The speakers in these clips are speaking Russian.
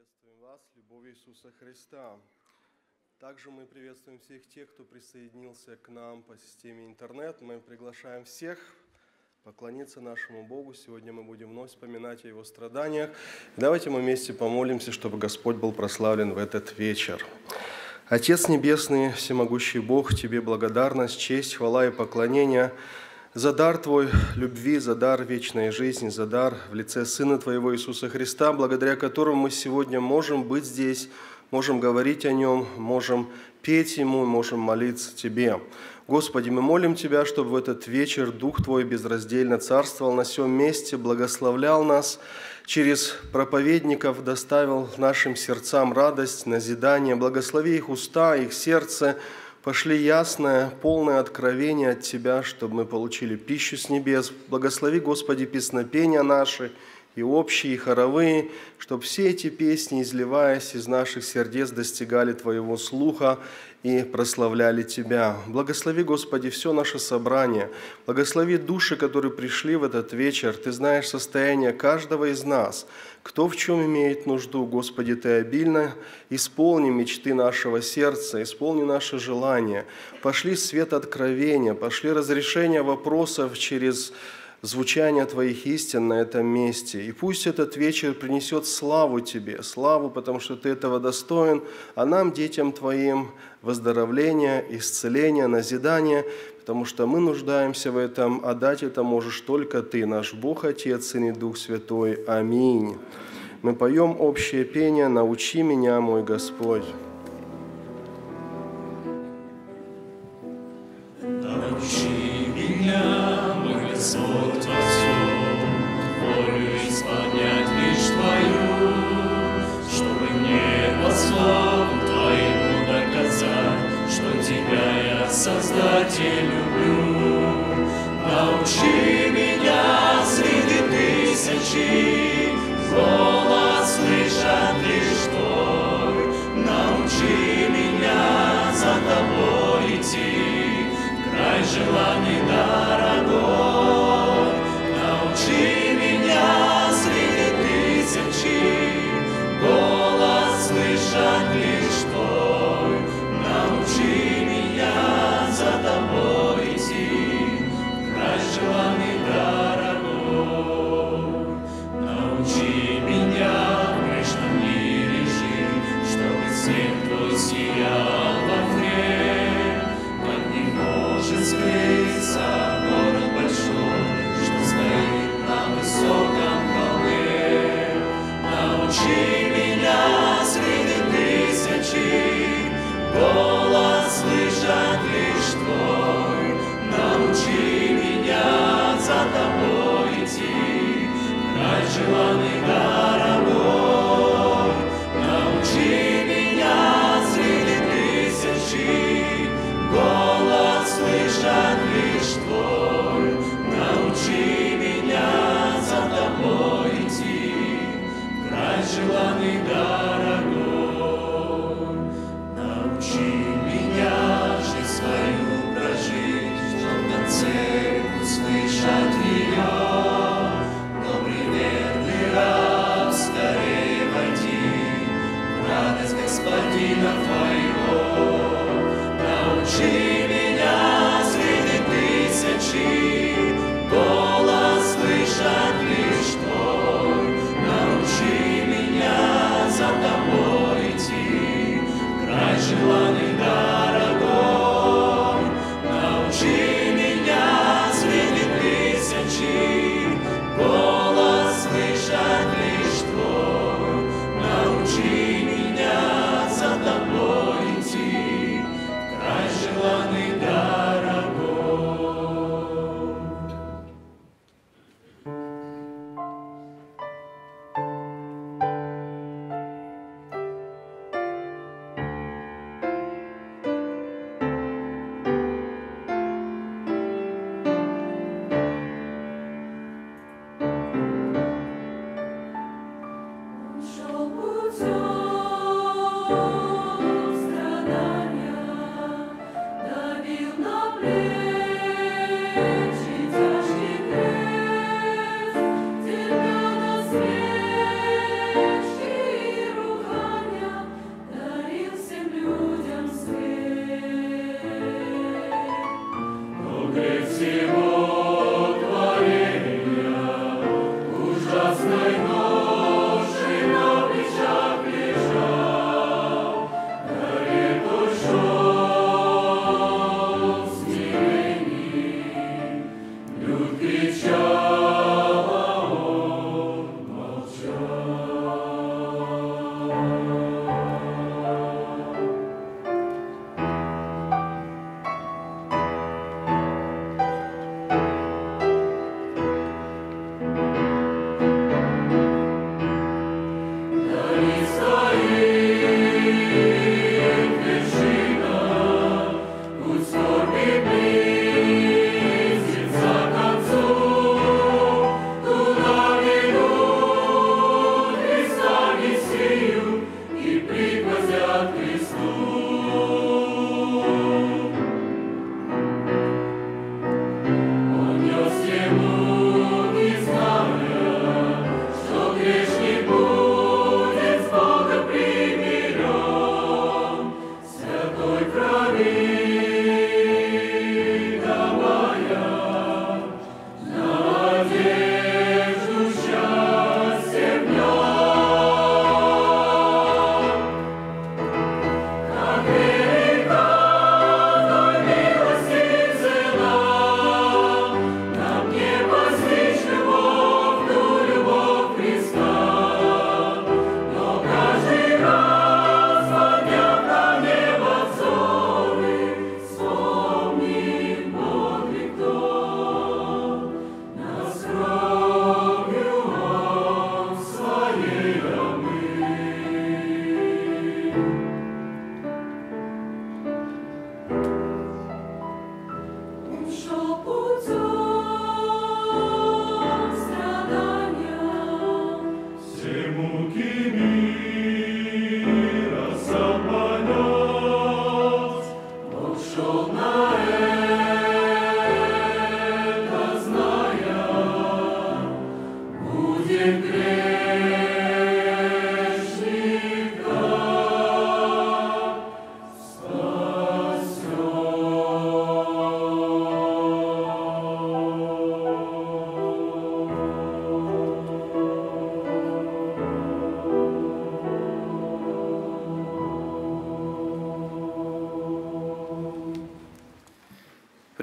Приветствуем вас, любовь Иисуса Христа. Также мы приветствуем всех тех, кто присоединился к нам по системе интернет. Мы приглашаем всех поклониться нашему Богу. Сегодня мы будем вновь вспоминать о Его страданиях. Давайте мы вместе помолимся, чтобы Господь был прославлен в этот вечер. Отец Небесный, Всемогущий Бог, Тебе благодарность, честь, хвала и поклонение за дар Твой любви, за дар вечной жизни, за дар в лице Сына Твоего Иисуса Христа, благодаря которому мы сегодня можем быть здесь, можем говорить о Нем, можем петь Ему, можем молиться Тебе. Господи, мы молим Тебя, чтобы в этот вечер Дух Твой безраздельно царствовал на всем месте, благословлял нас, через проповедников доставил нашим сердцам радость, назидание. Благослови их уста, их сердце, пошли ясное, полное откровение от Тебя, чтобы мы получили пищу с небес. Благослови, Господи, песнопения наши и общие, и хоровые, чтобы все эти песни, изливаясь из наших сердец, достигали Твоего слуха и прославляли Тебя. Благослови, Господи, все наше собрание. Благослови души, которые пришли в этот вечер. Ты знаешь состояние каждого из нас. Кто в чем имеет нужду, Господи, Ты обильно исполни мечты нашего сердца, исполни наши желания. Пошли свет откровения, пошли разрешение вопросов через звучание Твоих истин на этом месте. И пусть этот вечер принесет славу Тебе, славу, потому что Ты этого достоин, а нам, детям Твоим, выздоровление, исцеление, назидание, потому что мы нуждаемся в этом, а дать это можешь только Ты, наш Бог, Отец, Сын и Дух Святой. Аминь. Мы поем общее пение «Научи меня, мой Господь». Создатель люблю. Научи меня среди тысячи голос желаний дорогой.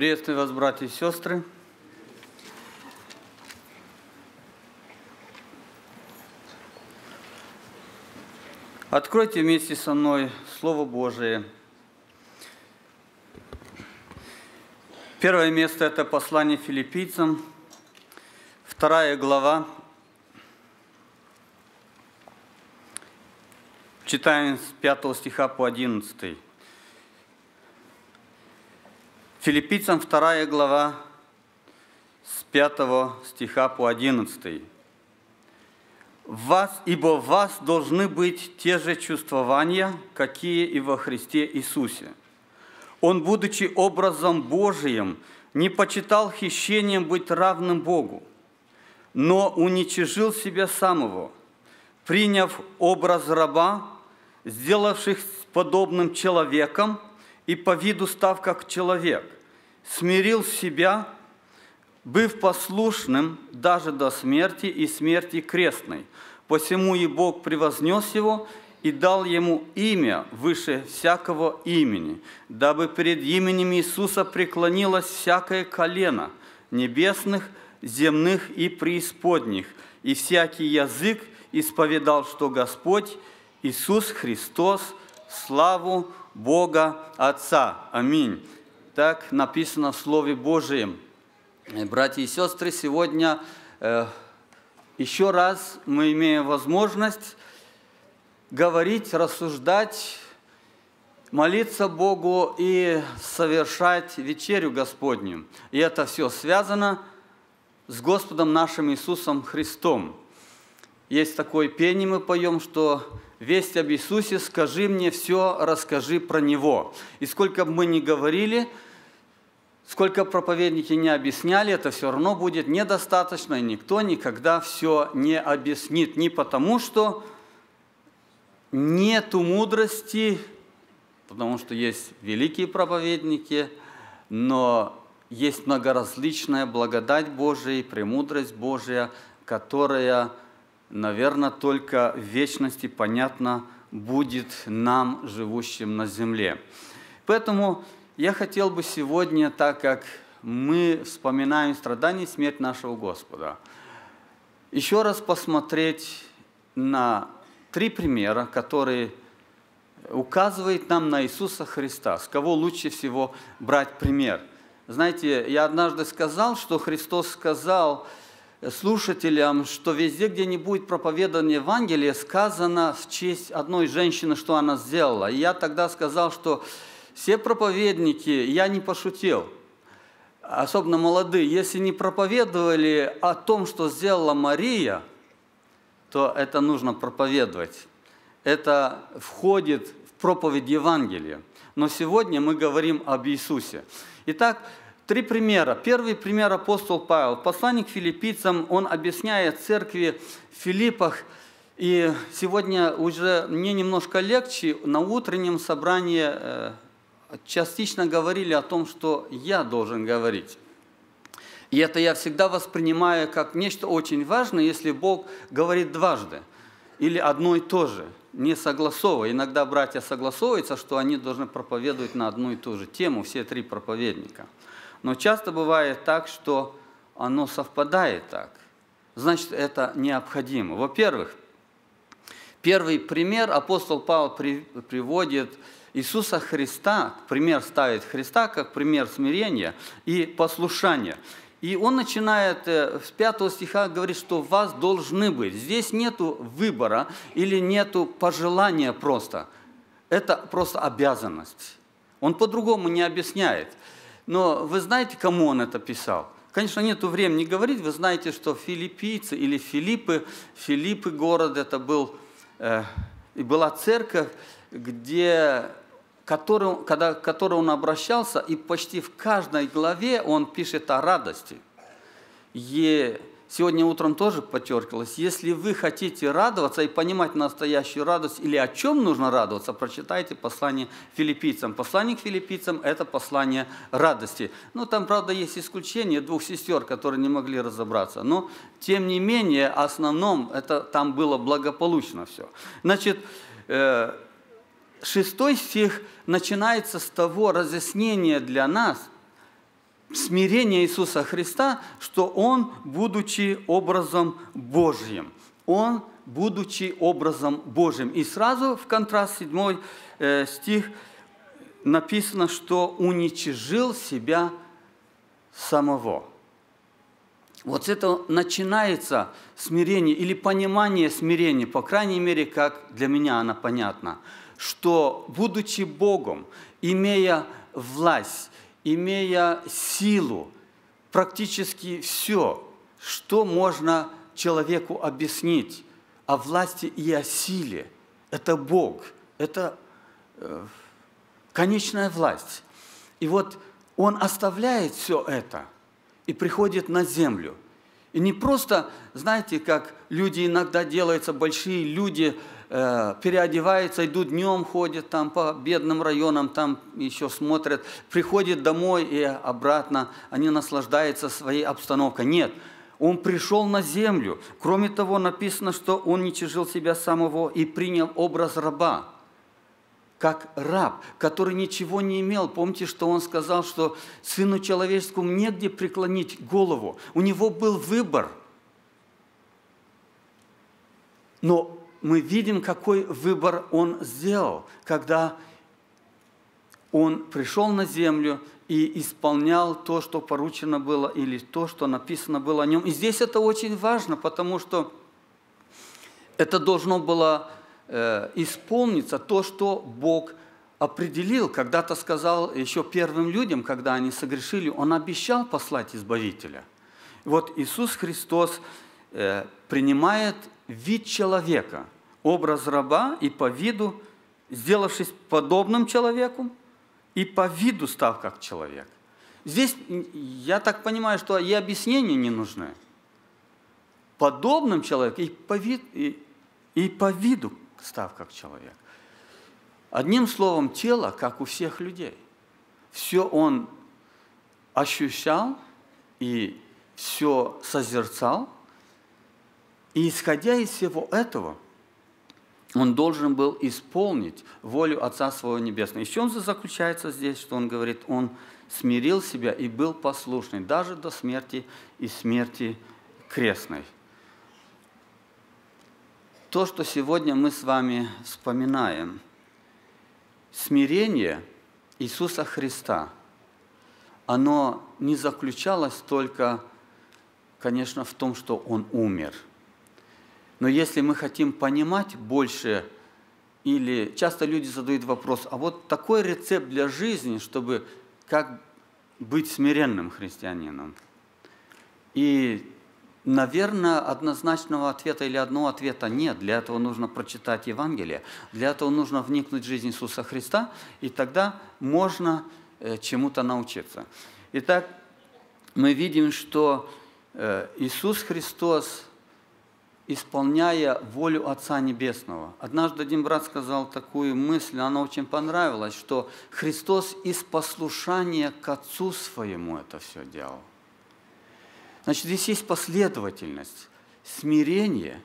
Приветствую вас, братья и сестры. Откройте вместе со мной Слово Божие. Первое место – это послание филиппийцам, вторая глава. Читаем с 5 стиха по 11. Филиппийцам 2 глава с 5 стиха по 11. «В вас, ибо в вас должны быть те же чувствования, какие и во Христе Иисусе. Он, будучи образом Божиим, не почитал хищением быть равным Богу, но уничижил себя самого, приняв образ раба, сделавших подобным человеком и по виду став как человек, смирил себя, быв послушным даже до смерти и смерти крестной. Посему и Бог превознес его и дал ему имя выше всякого имени, дабы перед именем Иисуса преклонилось всякое колено небесных, земных и преисподних, и всякий язык исповедал, что Господь Иисус Христос, славу Бога Отца. Аминь. Так написано в Слове Божьем. Э, Братья и сестры, сегодня э, еще раз мы имеем возможность говорить, рассуждать, молиться Богу и совершать вечерю Господню. И это все связано с Господом нашим Иисусом Христом. Есть такое пение, мы поем, что «Весть об Иисусе, скажи мне все, расскажи про Него». И сколько бы мы ни говорили, сколько проповедники не объясняли, это все равно будет недостаточно, и никто никогда все не объяснит. Не потому, что нету мудрости, потому что есть великие проповедники, но есть многоразличная благодать Божия и премудрость Божия, которая, наверное, только в вечности понятна будет нам, живущим на земле. Поэтому я хотел бы сегодня, так как мы вспоминаем страдания и смерть нашего Господа, еще раз посмотреть на три примера, которые указывают нам на Иисуса Христа, с кого лучше всего брать пример. Знаете, я однажды сказал, что Христос сказал слушателям, что везде, где не будет проповедования Евангелия, сказано в честь одной женщины, что она сделала. И я тогда сказал, что все проповедники, я не пошутил, особенно молодые, если не проповедовали о том, что сделала Мария – то это нужно проповедовать. Это входит в проповедь Евангелия. Но сегодня мы говорим об Иисусе. Итак, три примера. Первый пример апостол Павел. Посланник филиппийцам, он объясняет церкви в Филиппах, и сегодня уже мне немножко легче. На утреннем собрании э, частично говорили о том, что я должен говорить. И это я всегда воспринимаю как нечто очень важное, если Бог говорит дважды или одно и то же, не согласовывая. Иногда братья согласовываются, что они должны проповедовать на одну и ту же тему, все три проповедника. Но часто бывает так, что оно совпадает так. Значит, это необходимо. Во-первых, первый пример апостол Павел приводит Иисуса Христа, пример ставит Христа как пример смирения и послушания. И он начинает э, с 5 стиха говорит, что вас должны быть. Здесь нету выбора или нету пожелания просто. Это просто обязанность. Он по-другому не объясняет. Но вы знаете, кому он это писал? Конечно, нету времени говорить. Вы знаете, что филиппийцы или Филиппы, Филиппы город, это был, э, и была церковь, где которым, когда, к которому он обращался, и почти в каждой главе он пишет о радости. И сегодня утром тоже подчеркивалось, если вы хотите радоваться и понимать настоящую радость или о чем нужно радоваться, прочитайте послание филиппийцам. Послание к филиппийцам – это послание радости. Ну, там, правда, есть исключение двух сестер, которые не могли разобраться. Но, тем не менее, основном это там было благополучно все. Значит, э, шестой стих начинается с того разъяснения для нас – смирение Иисуса Христа, что Он, будучи образом Божьим, Он, будучи образом Божьим. И сразу в контраст 7 э, стих написано, что уничижил себя самого. Вот это начинается смирение или понимание смирения, по крайней мере, как для меня оно понятно, что, будучи Богом, имея власть, имея силу, практически все, что можно человеку объяснить о власти и о силе, это Бог, это э, конечная власть. И вот Он оставляет все это и приходит на землю. И не просто, знаете, как люди иногда делаются, большие люди – Э, переодеваются, идут днем, ходят там по бедным районам, там еще смотрят, приходят домой и обратно, они наслаждаются своей обстановкой. Нет, он пришел на землю. Кроме того, написано, что он не чижил себя самого и принял образ раба как раб, который ничего не имел. Помните, что он сказал, что сыну человеческому негде преклонить голову. У него был выбор. Но мы видим, какой выбор он сделал, когда он пришел на землю и исполнял то, что поручено было, или то, что написано было о нем. И здесь это очень важно, потому что это должно было э, исполниться, то, что Бог определил, когда-то сказал еще первым людям, когда они согрешили, Он обещал послать Избавителя. Вот Иисус Христос э, принимает вид человека, образ раба и по виду, сделавшись подобным человеку, и по виду став как человек. Здесь, я так понимаю, что и объяснения не нужны. Подобным человеком и по, вид, и, и по виду став как человек. Одним словом, тело, как у всех людей. Все он ощущал и все созерцал – и исходя из всего этого, он должен был исполнить волю Отца Своего Небесного. Еще он заключается здесь, что он говорит, он смирил себя и был послушный, даже до смерти и смерти крестной. То, что сегодня мы с вами вспоминаем, смирение Иисуса Христа, оно не заключалось только, конечно, в том, что Он умер – но если мы хотим понимать больше, или часто люди задают вопрос, а вот такой рецепт для жизни, чтобы как быть смиренным христианином. И, наверное, однозначного ответа или одного ответа нет. Для этого нужно прочитать Евангелие, для этого нужно вникнуть в жизнь Иисуса Христа, и тогда можно э, чему-то научиться. Итак, мы видим, что э, Иисус Христос – исполняя волю Отца Небесного. Однажды один брат сказал такую мысль, она очень понравилась, что Христос из послушания к Отцу Своему это все делал. Значит, здесь есть последовательность, смирение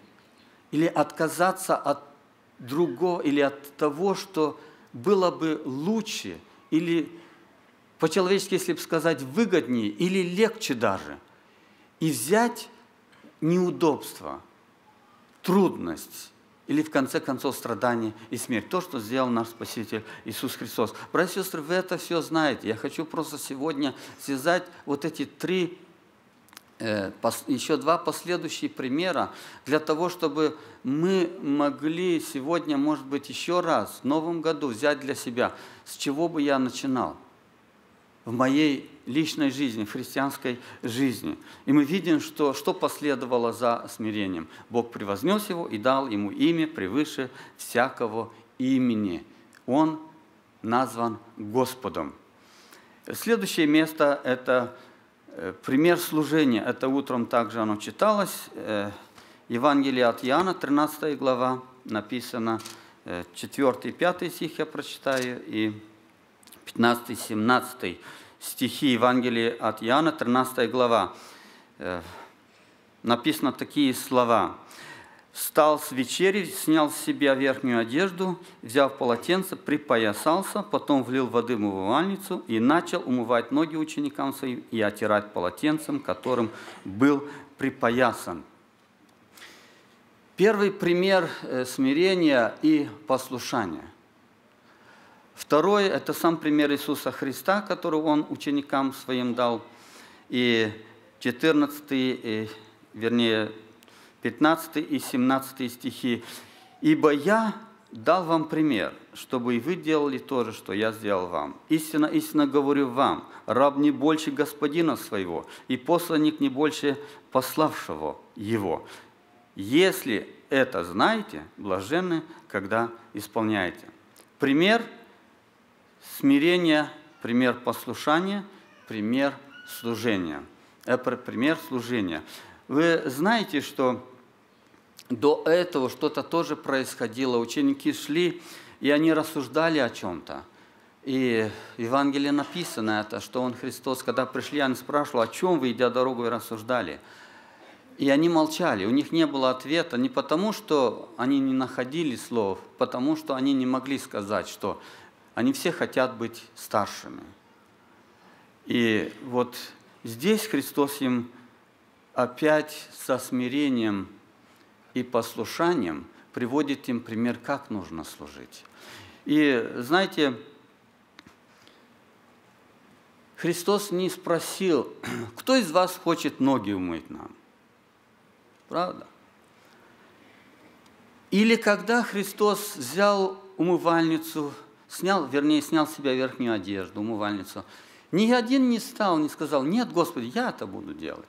или отказаться от другого, или от того, что было бы лучше, или по-человечески, если бы сказать, выгоднее, или легче даже, и взять неудобство – трудность или в конце концов страдание и смерть. То, что сделал наш Спаситель Иисус Христос. Братья и сестры, вы это все знаете. Я хочу просто сегодня связать вот эти три, э, еще два последующие примера для того, чтобы мы могли сегодня, может быть, еще раз в новом году взять для себя, с чего бы я начинал в моей личной жизни, в христианской жизни. И мы видим, что, что последовало за смирением. Бог превознес его и дал ему имя превыше всякого имени. Он назван Господом. Следующее место – это э, пример служения. Это утром также оно читалось. Э, Евангелие от Иоанна, 13 глава, написано, 4 и 5 стих я прочитаю, и 15-17 стихи Евангелия от Иоанна, 13 глава. Э, написано такие слова. «Встал с вечери, снял с себя верхнюю одежду, взяв полотенце, припоясался, потом влил воды в умывальницу и начал умывать ноги ученикам своим и отирать полотенцем, которым был припоясан». Первый пример э, смирения и послушания. Второй – это сам пример Иисуса Христа, который Он ученикам своим дал. И 14, вернее, 15 и 17 стихи. «Ибо я дал вам пример, чтобы и вы делали то же, что я сделал вам. Истинно, истинно говорю вам, раб не больше господина своего, и посланник не больше пославшего его. Если это знаете, блаженны, когда исполняете». Пример – смирение, пример послушания, пример служения. Это пример служения. Вы знаете, что до этого что-то тоже происходило. Ученики шли, и они рассуждали о чем-то. И в Евангелии написано это, что Он Христос, когда пришли, они спрашивали, о чем вы, идя дорогу, и рассуждали. И они молчали, у них не было ответа не потому, что они не находили слов, потому что они не могли сказать, что они все хотят быть старшими. И вот здесь Христос им опять со смирением и послушанием приводит им пример, как нужно служить. И знаете, Христос не спросил, кто из вас хочет ноги умыть нам? Правда? Или когда Христос взял умывальницу снял, вернее, снял с себя верхнюю одежду, умывальницу. Ни один не стал, не сказал, нет, Господи, я это буду делать.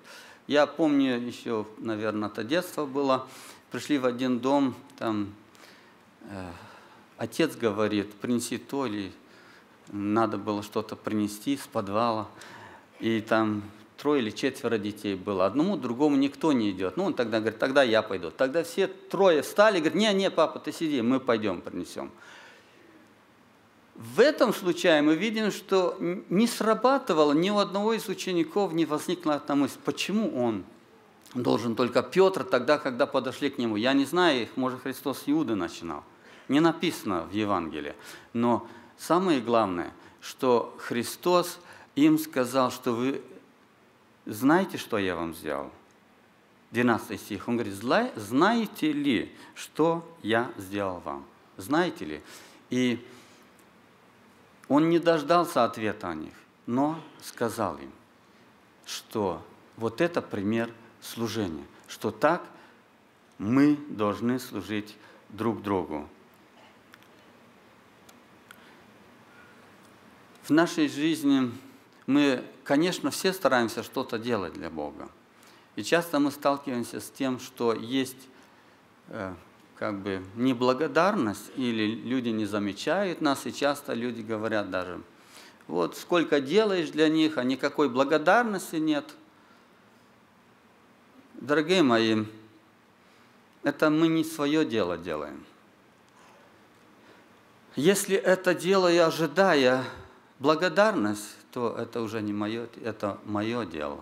Я помню еще, наверное, это детство было, пришли в один дом, там э, отец говорит, принеси то или надо было что-то принести с подвала, и там трое или четверо детей было. Одному, другому никто не идет. Ну, он тогда говорит, тогда я пойду. Тогда все трое встали, говорят, не, не, папа, ты сиди, мы пойдем принесем. В этом случае мы видим, что не срабатывало, ни у одного из учеников не возникла одна мысль, почему он должен только Петр тогда, когда подошли к нему. Я не знаю, их, может, Христос с Иуды начинал. Не написано в Евангелии. Но самое главное, что Христос им сказал, что вы знаете, что я вам сделал? 12 стих. Он говорит, знаете ли, что я сделал вам? Знаете ли? И он не дождался ответа о них, но сказал им, что вот это пример служения, что так мы должны служить друг другу. В нашей жизни мы, конечно, все стараемся что-то делать для Бога. И часто мы сталкиваемся с тем, что есть э, как бы неблагодарность, или люди не замечают нас, и часто люди говорят даже, вот сколько делаешь для них, а никакой благодарности нет. Дорогие мои, это мы не свое дело делаем. Если это делаю, ожидая благодарность, то это уже не мое, это мое дело.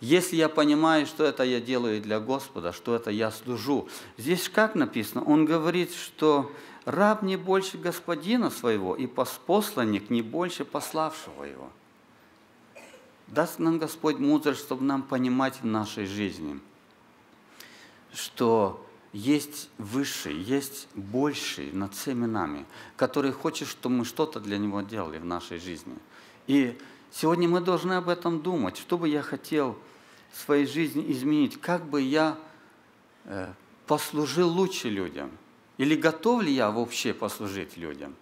Если я понимаю, что это я делаю для Господа, что это я служу. Здесь как написано? Он говорит, что раб не больше господина своего, и посланник не больше пославшего его. Даст нам Господь мудрость, чтобы нам понимать в нашей жизни, что есть высший, есть больший над всеми нами, который хочет, чтобы мы что-то для него делали в нашей жизни. И сегодня мы должны об этом думать, что бы я хотел – своей жизни изменить, как бы я э, послужил лучше людям, или готов ли я вообще послужить людям.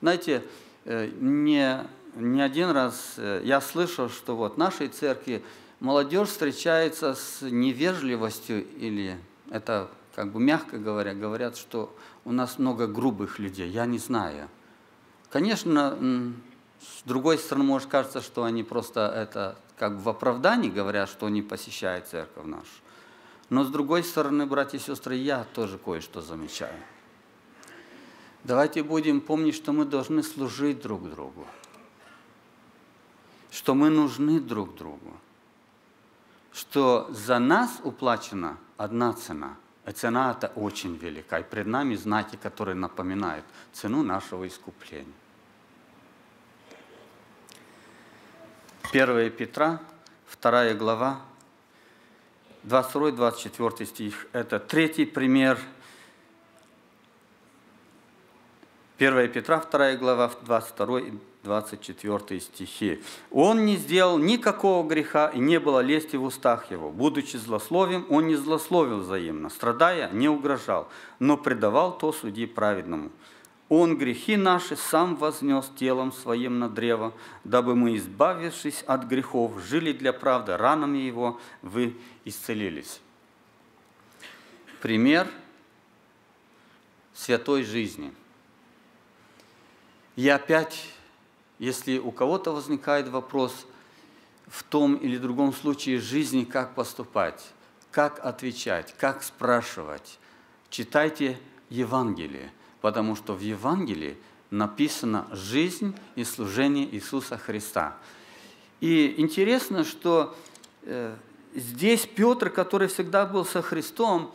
Знаете, э, не, не один раз э, я слышал, что вот в нашей церкви молодежь встречается с невежливостью, или это как бы мягко говоря, говорят, что у нас много грубых людей. Я не знаю. Конечно, с другой стороны, может кажется, что они просто это как в оправдании говорят, что не посещают церковь нашу. Но с другой стороны, братья и сестры, я тоже кое-что замечаю. Давайте будем помнить, что мы должны служить друг другу, что мы нужны друг другу, что за нас уплачена одна цена, и цена эта очень велика, и пред нами знаки, которые напоминают цену нашего искупления. 1 Петра, 2 глава, 22-24 стих. Это третий пример. 1 Петра, 2 глава, 22 и 24 стихи. «Он не сделал никакого греха, и не было лести в устах его. Будучи злословием, он не злословил взаимно, страдая, не угрожал, но предавал то судьи праведному. Он грехи наши сам вознес телом своим на древо, дабы мы, избавившись от грехов, жили для правды, ранами его вы исцелились. Пример святой жизни. И опять, если у кого-то возникает вопрос в том или другом случае жизни, как поступать, как отвечать, как спрашивать, читайте Евангелие потому что в Евангелии написана жизнь и служение Иисуса Христа. И интересно, что э, здесь Петр, который всегда был со Христом,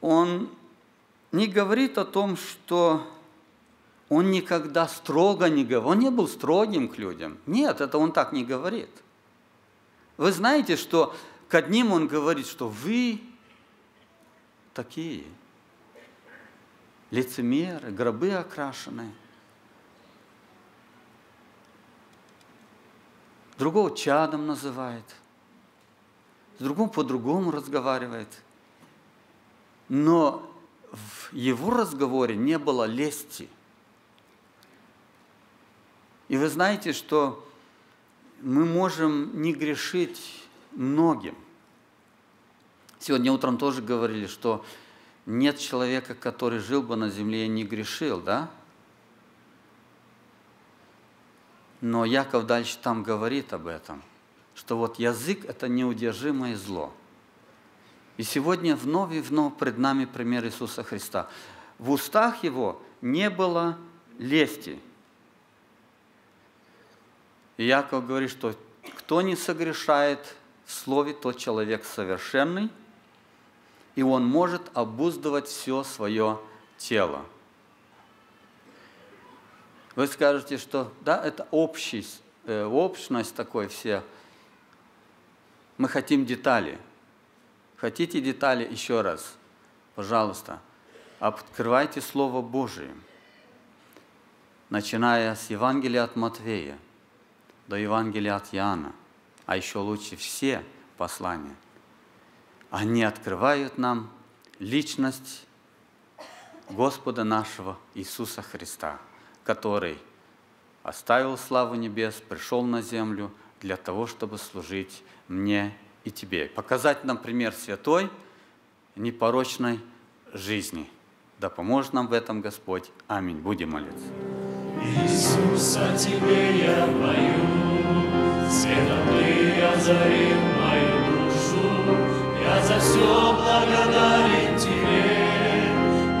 он не говорит о том, что он никогда строго не говорит, он не был строгим к людям. Нет, это он так не говорит. Вы знаете, что к одним он говорит, что вы такие – лицемеры, гробы окрашенные. Другого чадом называет, с другим по-другому разговаривает. Но в его разговоре не было лести. И вы знаете, что мы можем не грешить многим. Сегодня утром тоже говорили, что нет человека, который жил бы на земле и не грешил, да? Но Яков дальше там говорит об этом, что вот язык – это неудержимое зло. И сегодня вновь и вновь пред нами пример Иисуса Христа. В устах Его не было лести. И Яков говорит, что кто не согрешает в слове, тот человек совершенный – и он может обуздывать все свое тело. Вы скажете, что да, это общность, э, общность такой все. Мы хотим детали. Хотите детали еще раз? Пожалуйста, открывайте Слово Божие, начиная с Евангелия от Матвея до Евангелия от Иоанна, а еще лучше все послания они открывают нам личность Господа нашего Иисуса Христа, который оставил славу небес, пришел на землю для того, чтобы служить мне и тебе. Показать нам пример святой, непорочной жизни. Да поможет нам в этом Господь. Аминь. Будем молиться. Иисус, о Тебе я пою, Светом озарил я за все благодарен Тебе,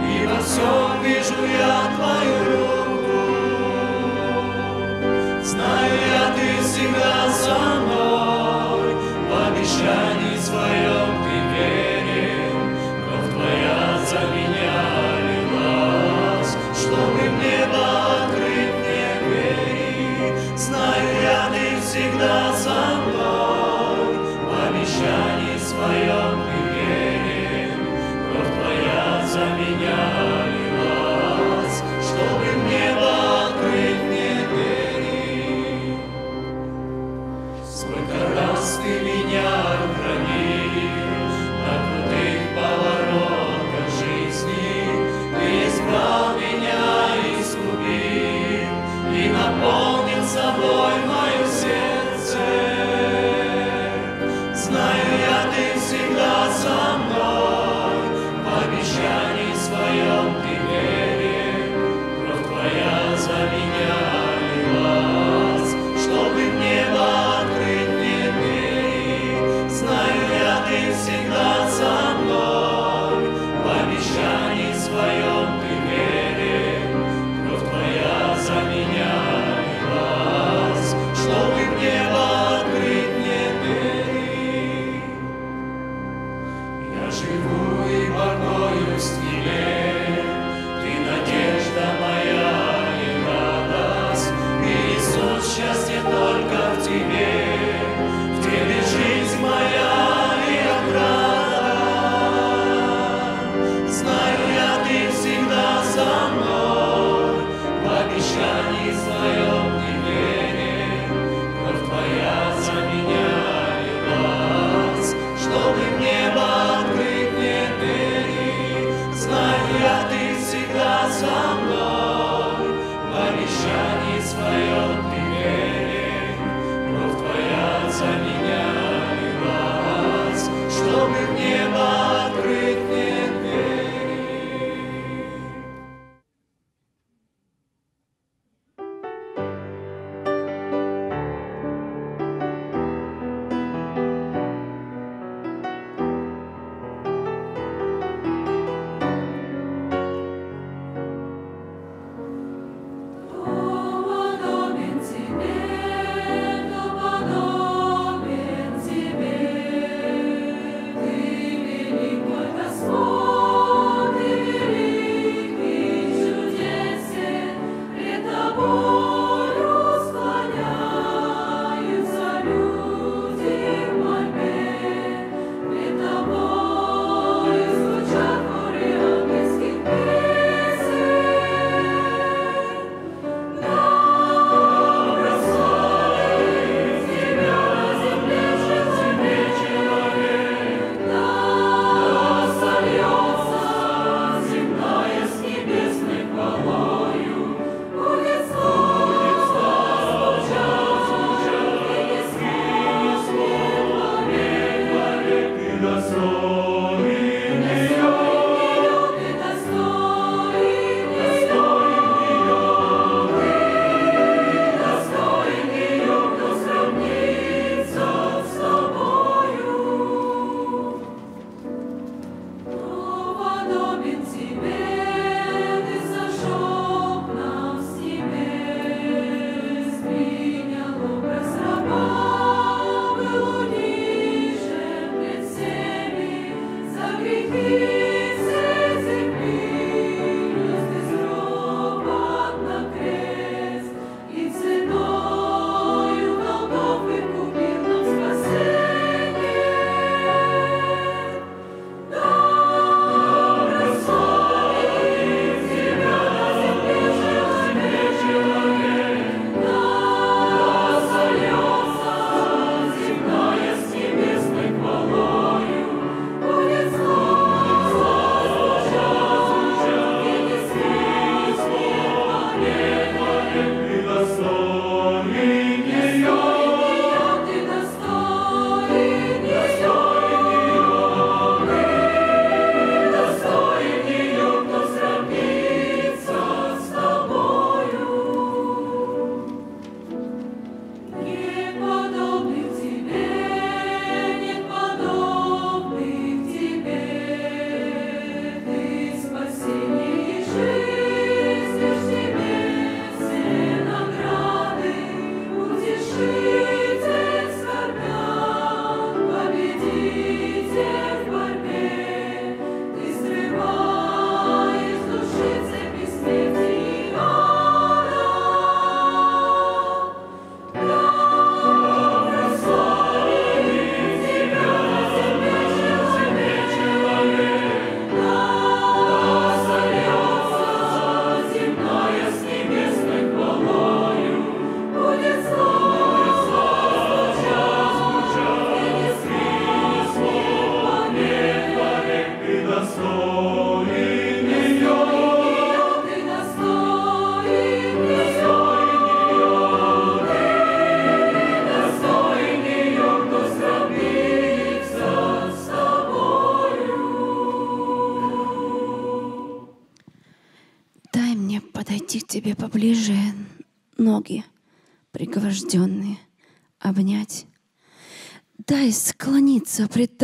и во всем вижу я Твою руку.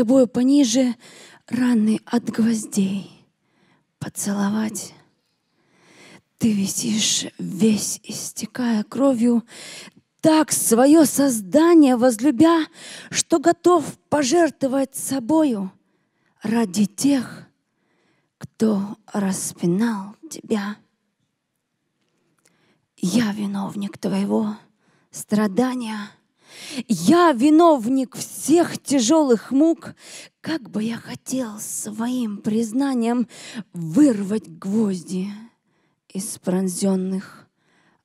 Тобой пониже раны от гвоздей поцеловать. Ты висишь весь истекая кровью, так свое создание возлюбя, что готов пожертвовать собою ради тех, кто распинал тебя. Я виновник твоего страдания. Я виновник всех тяжелых мук. Как бы я хотел своим признанием вырвать гвозди из пронзенных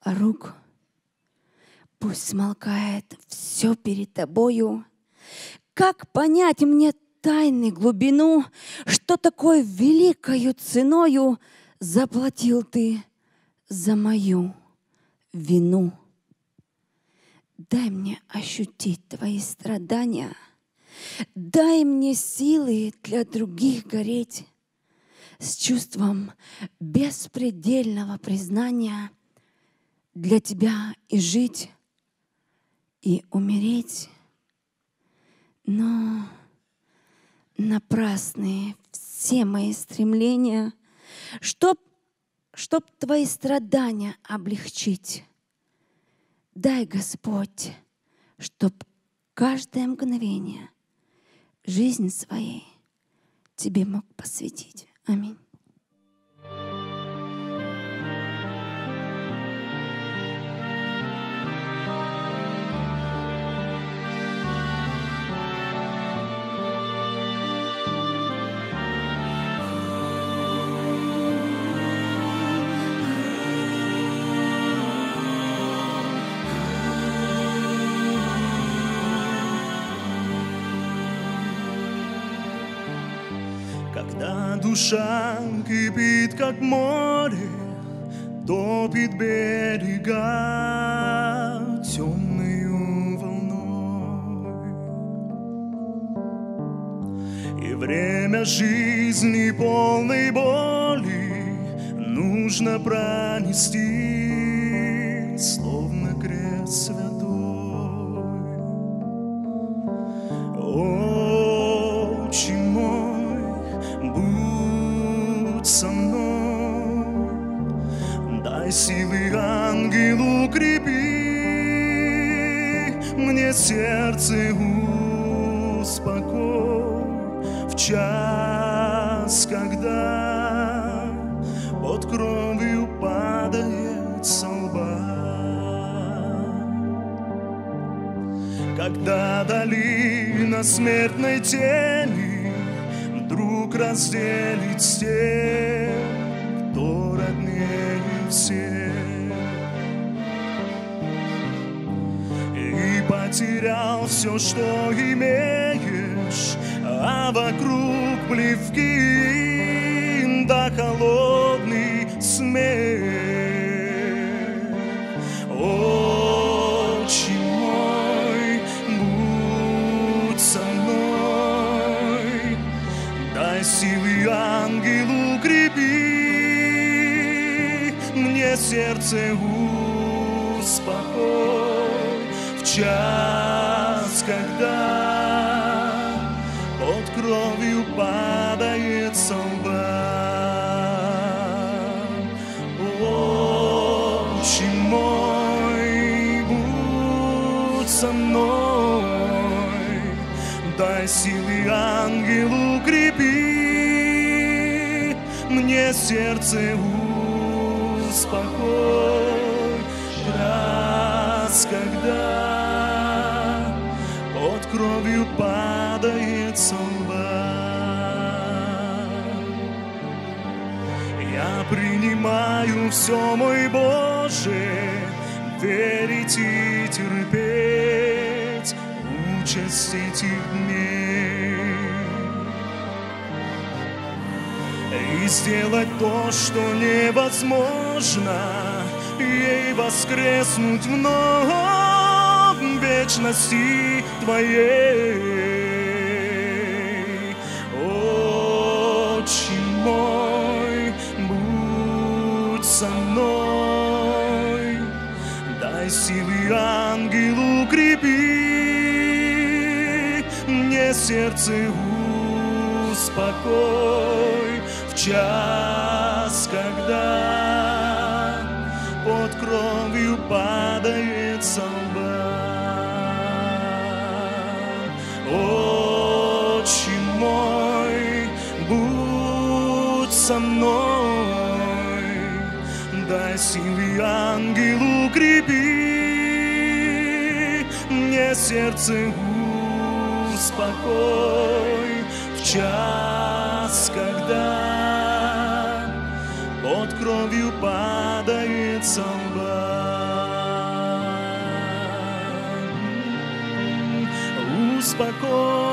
рук. Пусть смолкает все перед тобою. Как понять мне тайны глубину, что такой великою ценою заплатил ты за мою вину? Дай мне ощутить твои страдания, дай мне силы для других гореть с чувством беспредельного признания для тебя и жить, и умереть. Но напрасные все мои стремления, чтоб, чтоб твои страдания облегчить. Дай, Господь, чтоб каждое мгновение жизнь своей Тебе мог посвятить. Аминь. Душа кипит, как море, топит берега темную волной. И время жизни полной боли нужно пронести, тени Вдруг разделит с тем, кто роднее всех. И потерял все, что имеешь А вокруг плевки да холодный смех мне сердце успокой. В час, когда под кровью падает со лба. Отче мой, будь со мной, дай силы ангелу крепи, мне сердце успокой, все, мой Боже, верить и терпеть участь этих. И сделать то, что невозможно, ей воскреснуть вновь в вечности Твоей. Сердце успокой в час, когда под кровью падает солба. Отче мой, будь со мной, дай силы ангел укрепи, мне сердце успокой в час, когда под кровью падает солба. Успокой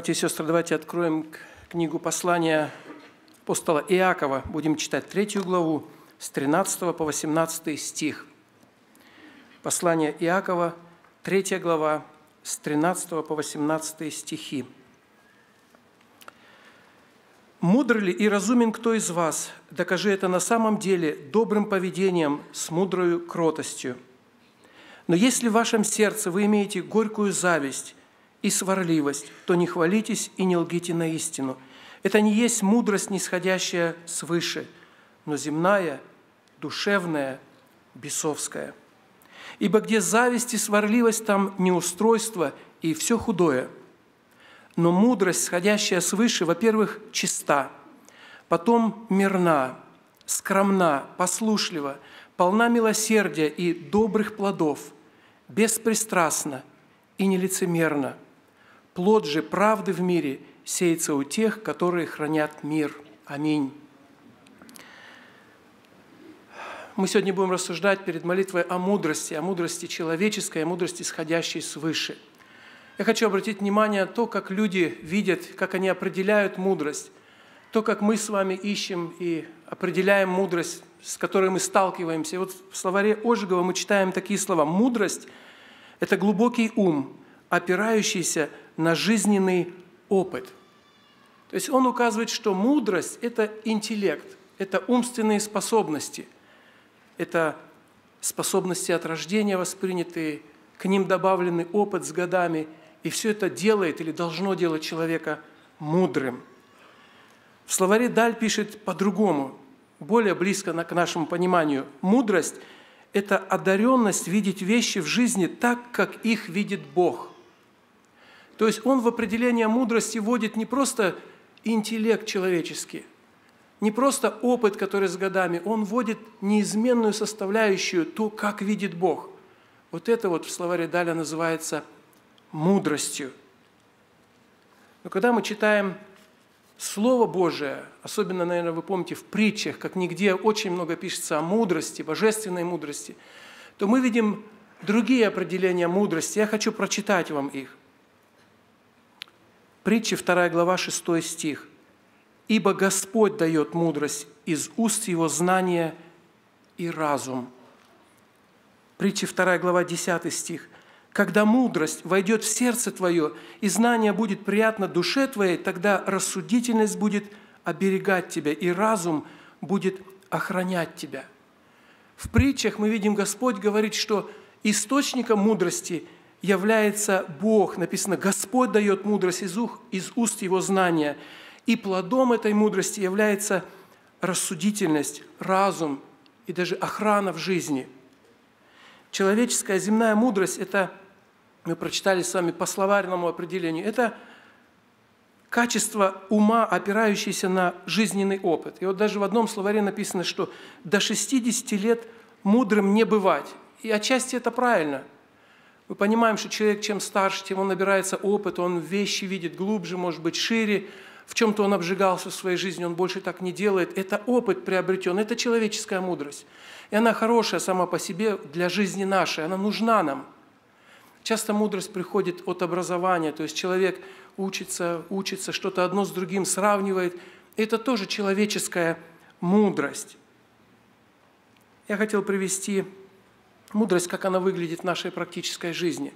Братья и сестры, давайте откроем книгу послания апостола Иакова. Будем читать третью главу с 13 по 18 стих. Послание Иакова, 3 глава, с 13 по 18 стихи. «Мудр ли и разумен кто из вас? Докажи это на самом деле добрым поведением с мудрою кротостью. Но если в вашем сердце вы имеете горькую зависть и сварливость, то не хвалитесь и не лгите на истину. Это не есть мудрость, нисходящая свыше, но земная, душевная, бесовская. Ибо где зависть и сварливость, там неустройство и все худое. Но мудрость, сходящая свыше, во-первых, чиста, потом мирна, скромна, послушлива, полна милосердия и добрых плодов, беспристрастна и нелицемерна. Плод же правды в мире сеется у тех, которые хранят мир. Аминь. Мы сегодня будем рассуждать перед молитвой о мудрости, о мудрости человеческой, о мудрости, исходящей свыше. Я хочу обратить внимание на то, как люди видят, как они определяют мудрость, то, как мы с вами ищем и определяем мудрость, с которой мы сталкиваемся. И вот в словаре Ожегова мы читаем такие слова. «Мудрость – это глубокий ум, опирающийся на жизненный опыт». То есть он указывает, что мудрость – это интеллект, это умственные способности – это способности от рождения воспринятые, к ним добавленный опыт с годами, и все это делает или должно делать человека мудрым. В словаре Даль пишет по-другому, более близко к нашему пониманию. Мудрость – это одаренность видеть вещи в жизни так, как их видит Бог. То есть он в определение мудрости вводит не просто интеллект человеческий, не просто опыт, который с годами, он вводит неизменную составляющую, то, как видит Бог. Вот это вот в словаре Даля называется мудростью. Но когда мы читаем Слово Божие, особенно, наверное, вы помните, в притчах, как нигде очень много пишется о мудрости, божественной мудрости, то мы видим другие определения мудрости. Я хочу прочитать вам их. Притчи, 2 глава, 6 стих. Ибо Господь дает мудрость, из уст Его знания и разум. Притча 2 глава 10 стих. Когда мудрость войдет в сердце твое, и знание будет приятно душе твоей, тогда рассудительность будет оберегать тебя, и разум будет охранять тебя. В притчах мы видим, Господь говорит, что источником мудрости является Бог. Написано, Господь дает мудрость из, ух, из уст Его знания – и плодом этой мудрости является рассудительность, разум и даже охрана в жизни. Человеческая земная мудрость – это, мы прочитали с вами по словарному определению, это качество ума, опирающееся на жизненный опыт. И вот даже в одном словаре написано, что до 60 лет мудрым не бывать. И отчасти это правильно. Мы понимаем, что человек чем старше, тем он набирается опыта, он вещи видит глубже, может быть, шире, в чем-то он обжигался в своей жизни, он больше так не делает. Это опыт приобретен, это человеческая мудрость. И она хорошая сама по себе для жизни нашей, она нужна нам. Часто мудрость приходит от образования, то есть человек учится, учится, что-то одно с другим сравнивает. Это тоже человеческая мудрость. Я хотел привести мудрость, как она выглядит в нашей практической жизни.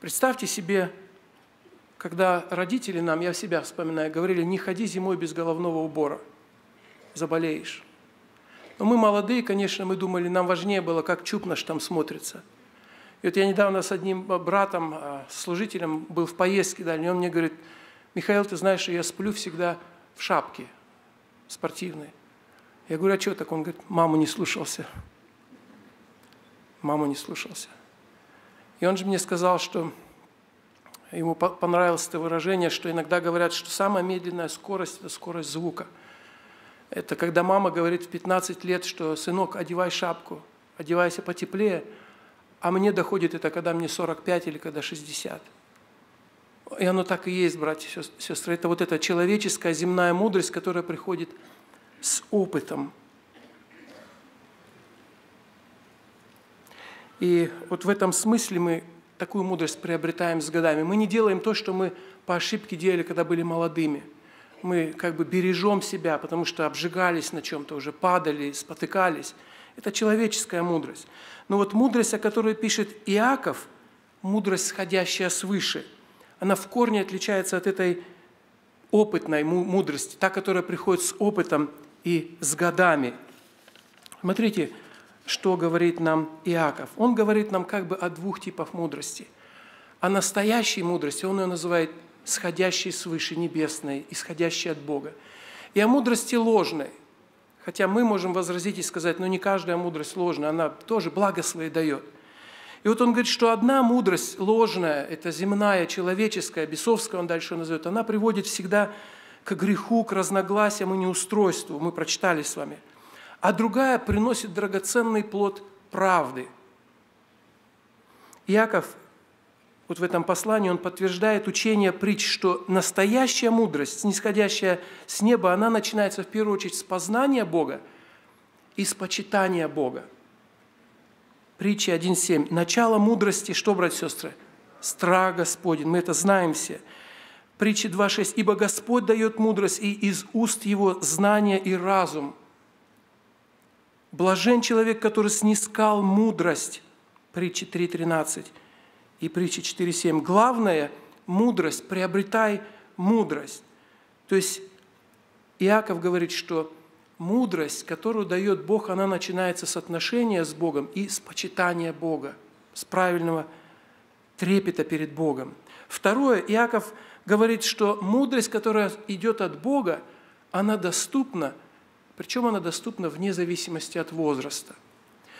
Представьте себе когда родители нам, я себя вспоминаю, говорили, не ходи зимой без головного убора, заболеешь. Но мы молодые, конечно, мы думали, нам важнее было, как чуб наш там смотрится. И вот я недавно с одним братом, а, служителем, был в поездке дальней, он мне говорит, Михаил, ты знаешь, я сплю всегда в шапке спортивной. Я говорю, а что так? Он говорит, маму не слушался. Маму не слушался. И он же мне сказал, что ему понравилось это выражение, что иногда говорят, что самая медленная скорость – это скорость звука. Это когда мама говорит в 15 лет, что «сынок, одевай шапку, одевайся потеплее», а мне доходит это, когда мне 45 или когда 60. И оно так и есть, братья и сестры. Это вот эта человеческая земная мудрость, которая приходит с опытом. И вот в этом смысле мы такую мудрость приобретаем с годами. Мы не делаем то, что мы по ошибке делали, когда были молодыми. Мы как бы бережем себя, потому что обжигались на чем-то, уже падали, спотыкались. Это человеческая мудрость. Но вот мудрость, о которой пишет Иаков, мудрость, сходящая свыше, она в корне отличается от этой опытной му- мудрости, та, которая приходит с опытом и с годами. Смотрите, что говорит нам Иаков. Он говорит нам как бы о двух типах мудрости. О настоящей мудрости, он ее называет сходящей свыше, небесной, исходящей от Бога. И о мудрости ложной. Хотя мы можем возразить и сказать, но не каждая мудрость ложная, она тоже благо свои дает. И вот он говорит, что одна мудрость ложная, это земная, человеческая, бесовская, он дальше назовет, она приводит всегда к греху, к разногласиям и неустройству. Мы прочитали с вами. А другая приносит драгоценный плод правды. Иаков вот в этом послании он подтверждает учение притч, что настоящая мудрость, снисходящая с неба, она начинается в первую очередь с познания Бога и с почитания Бога. Притча 1.7. Начало мудрости, что, братья и сестры? Страх Господень, мы это знаем все. Притча 2.6. Ибо Господь дает мудрость, и из уст Его знание и разум. Блажен человек, который снискал мудрость. Притча 3.13 и притча 4.7. Главное – мудрость, приобретай мудрость. То есть Иаков говорит, что мудрость, которую дает Бог, она начинается с отношения с Богом и с почитания Бога, с правильного трепета перед Богом. Второе, Иаков говорит, что мудрость, которая идет от Бога, она доступна, причем она доступна вне зависимости от возраста.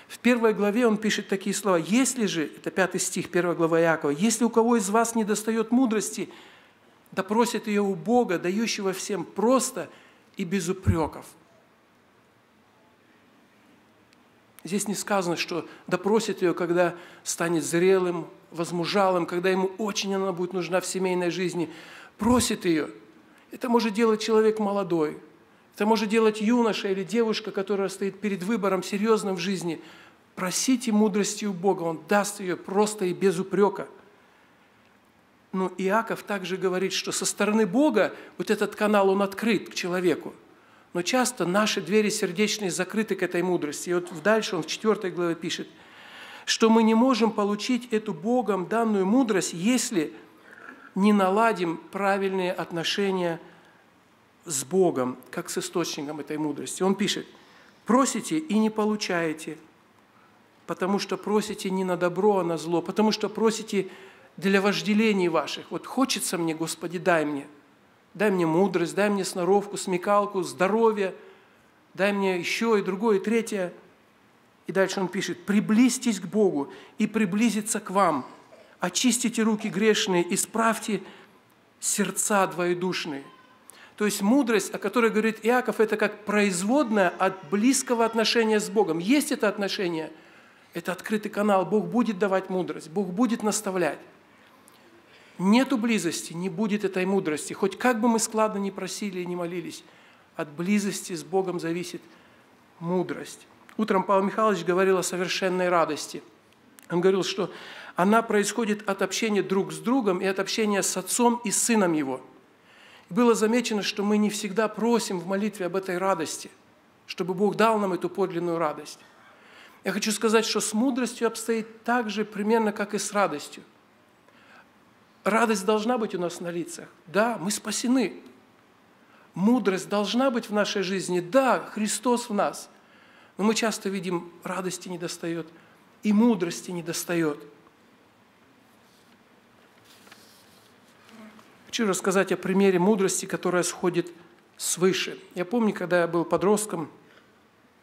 В первой главе он пишет такие слова. «Если же, это пятый стих, первая глава Иакова, если у кого из вас не достает мудрости, да просит ее у Бога, дающего всем просто и без упреков». Здесь не сказано, что допросит ее, когда станет зрелым, возмужалым, когда ему очень она будет нужна в семейной жизни. Просит ее. Это может делать человек молодой. Это может делать юноша или девушка, которая стоит перед выбором серьезным в жизни. Просите мудрости у Бога, Он даст ее просто и без упрека. Но Иаков также говорит, что со стороны Бога вот этот канал, он открыт к человеку. Но часто наши двери сердечные закрыты к этой мудрости. И вот дальше он в 4 главе пишет, что мы не можем получить эту Богом данную мудрость, если не наладим правильные отношения с Богом, как с источником этой мудрости. Он пишет, просите и не получаете, потому что просите не на добро, а на зло, потому что просите для вожделений ваших. Вот хочется мне, Господи, дай мне. Дай мне мудрость, дай мне сноровку, смекалку, здоровье, дай мне еще и другое, и третье. И дальше он пишет, приблизьтесь к Богу и приблизиться к вам. Очистите руки грешные, исправьте сердца двоедушные. То есть мудрость, о которой говорит Иаков, это как производная от близкого отношения с Богом. Есть это отношение, это открытый канал. Бог будет давать мудрость, Бог будет наставлять. Нету близости, не будет этой мудрости. Хоть как бы мы складно не просили и не молились, от близости с Богом зависит мудрость. Утром Павел Михайлович говорил о совершенной радости. Он говорил, что она происходит от общения друг с другом и от общения с отцом и сыном его. Было замечено, что мы не всегда просим в молитве об этой радости, чтобы Бог дал нам эту подлинную радость. Я хочу сказать, что с мудростью обстоит так же примерно, как и с радостью. Радость должна быть у нас на лицах. Да, мы спасены. Мудрость должна быть в нашей жизни. Да, Христос в нас. Но мы часто видим, радости не достает, и мудрости не достает. Хочу рассказать о примере мудрости, которая сходит свыше. Я помню, когда я был подростком,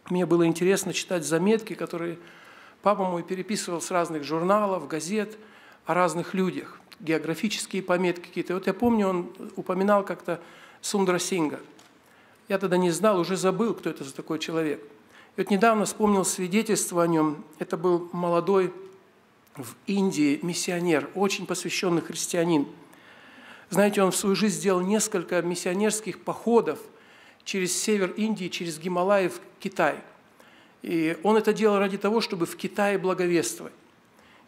мне было интересно читать заметки, которые папа мой переписывал с разных журналов, газет о разных людях, географические пометки какие-то. Вот я помню, он упоминал как-то Сундра Синга. Я тогда не знал, уже забыл, кто это за такой человек. И вот недавно вспомнил свидетельство о нем. Это был молодой в Индии миссионер, очень посвященный христианин. Знаете, он в свою жизнь сделал несколько миссионерских походов через север Индии, через Гималаи в Китай. И он это делал ради того, чтобы в Китае благовествовать.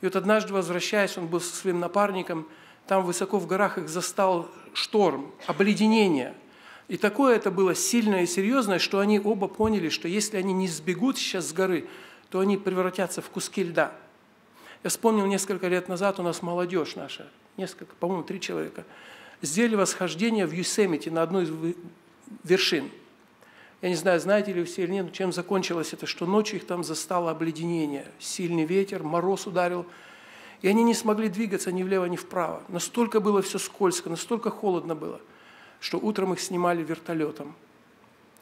И вот однажды, возвращаясь, он был со своим напарником, там высоко в горах их застал шторм, обледенение. И такое это было сильное и серьезное, что они оба поняли, что если они не сбегут сейчас с горы, то они превратятся в куски льда. Я вспомнил несколько лет назад у нас молодежь наша, несколько, по-моему, три человека, сделали восхождение в Юсемите на одну из вершин. Я не знаю, знаете ли вы все или нет, но чем закончилось это, что ночью их там застало обледенение, сильный ветер, мороз ударил, и они не смогли двигаться ни влево, ни вправо. Настолько было все скользко, настолько холодно было, что утром их снимали вертолетом.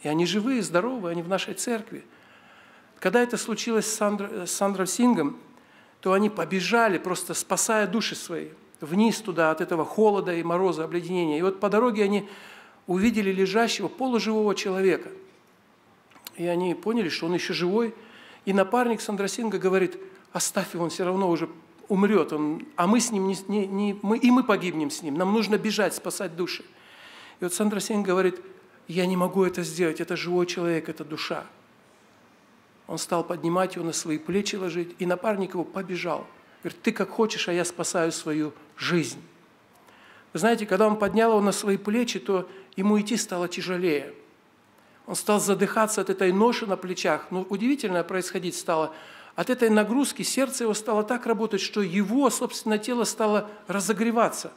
И они живые, здоровые, они в нашей церкви. Когда это случилось с, Сандро, с Сандрой Сингом, то они побежали, просто спасая души свои, вниз туда от этого холода и мороза, обледенения. И вот по дороге они увидели лежащего полуживого человека. И они поняли, что он еще живой. И напарник Сандрасинга говорит, оставь его, он все равно уже умрет, он, а мы с ним не, не, не- мы, и мы погибнем с ним, нам нужно бежать, спасать души. И вот Сандра Синг говорит, я не могу это сделать, это живой человек, это душа. Он стал поднимать его на свои плечи ложить, и напарник его побежал. Говорит, ты как хочешь, а я спасаю свою жизнь. Вы знаете, когда он поднял его на свои плечи, то ему идти стало тяжелее. Он стал задыхаться от этой ноши на плечах. Но удивительное происходить стало. От этой нагрузки сердце его стало так работать, что его, собственно, тело стало разогреваться.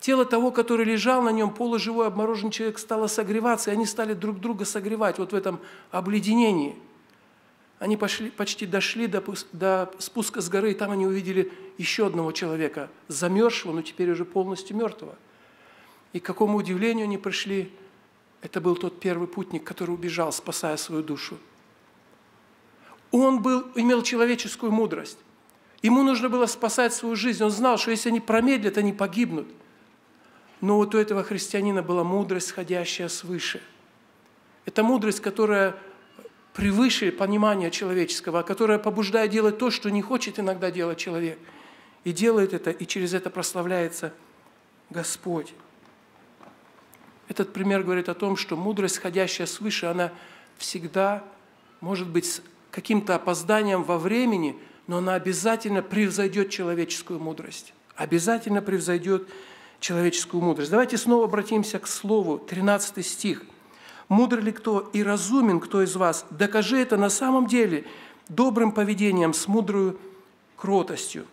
Тело того, который лежал на нем, полуживой обмороженный человек, стало согреваться, и они стали друг друга согревать вот в этом обледенении. Они пошли, почти дошли до, до спуска с горы, и там они увидели еще одного человека, замерзшего, но теперь уже полностью мертвого. И к какому удивлению они пришли, это был тот первый путник, который убежал, спасая свою душу. Он был, имел человеческую мудрость. Ему нужно было спасать свою жизнь. Он знал, что если они промедлят, они погибнут. Но вот у этого христианина была мудрость, сходящая свыше. Это мудрость, которая превыше понимания человеческого, которая побуждает делать то, что не хочет иногда делать человек. И делает это, и через это прославляется Господь. Этот пример говорит о том, что мудрость, сходящая свыше, она всегда может быть с каким-то опозданием во времени, но она обязательно превзойдет человеческую мудрость. Обязательно превзойдет человеческую мудрость. Давайте снова обратимся к слову, 13 стих. «Мудр ли кто и разумен кто из вас? Докажи это на самом деле добрым поведением, с мудрую кротостью».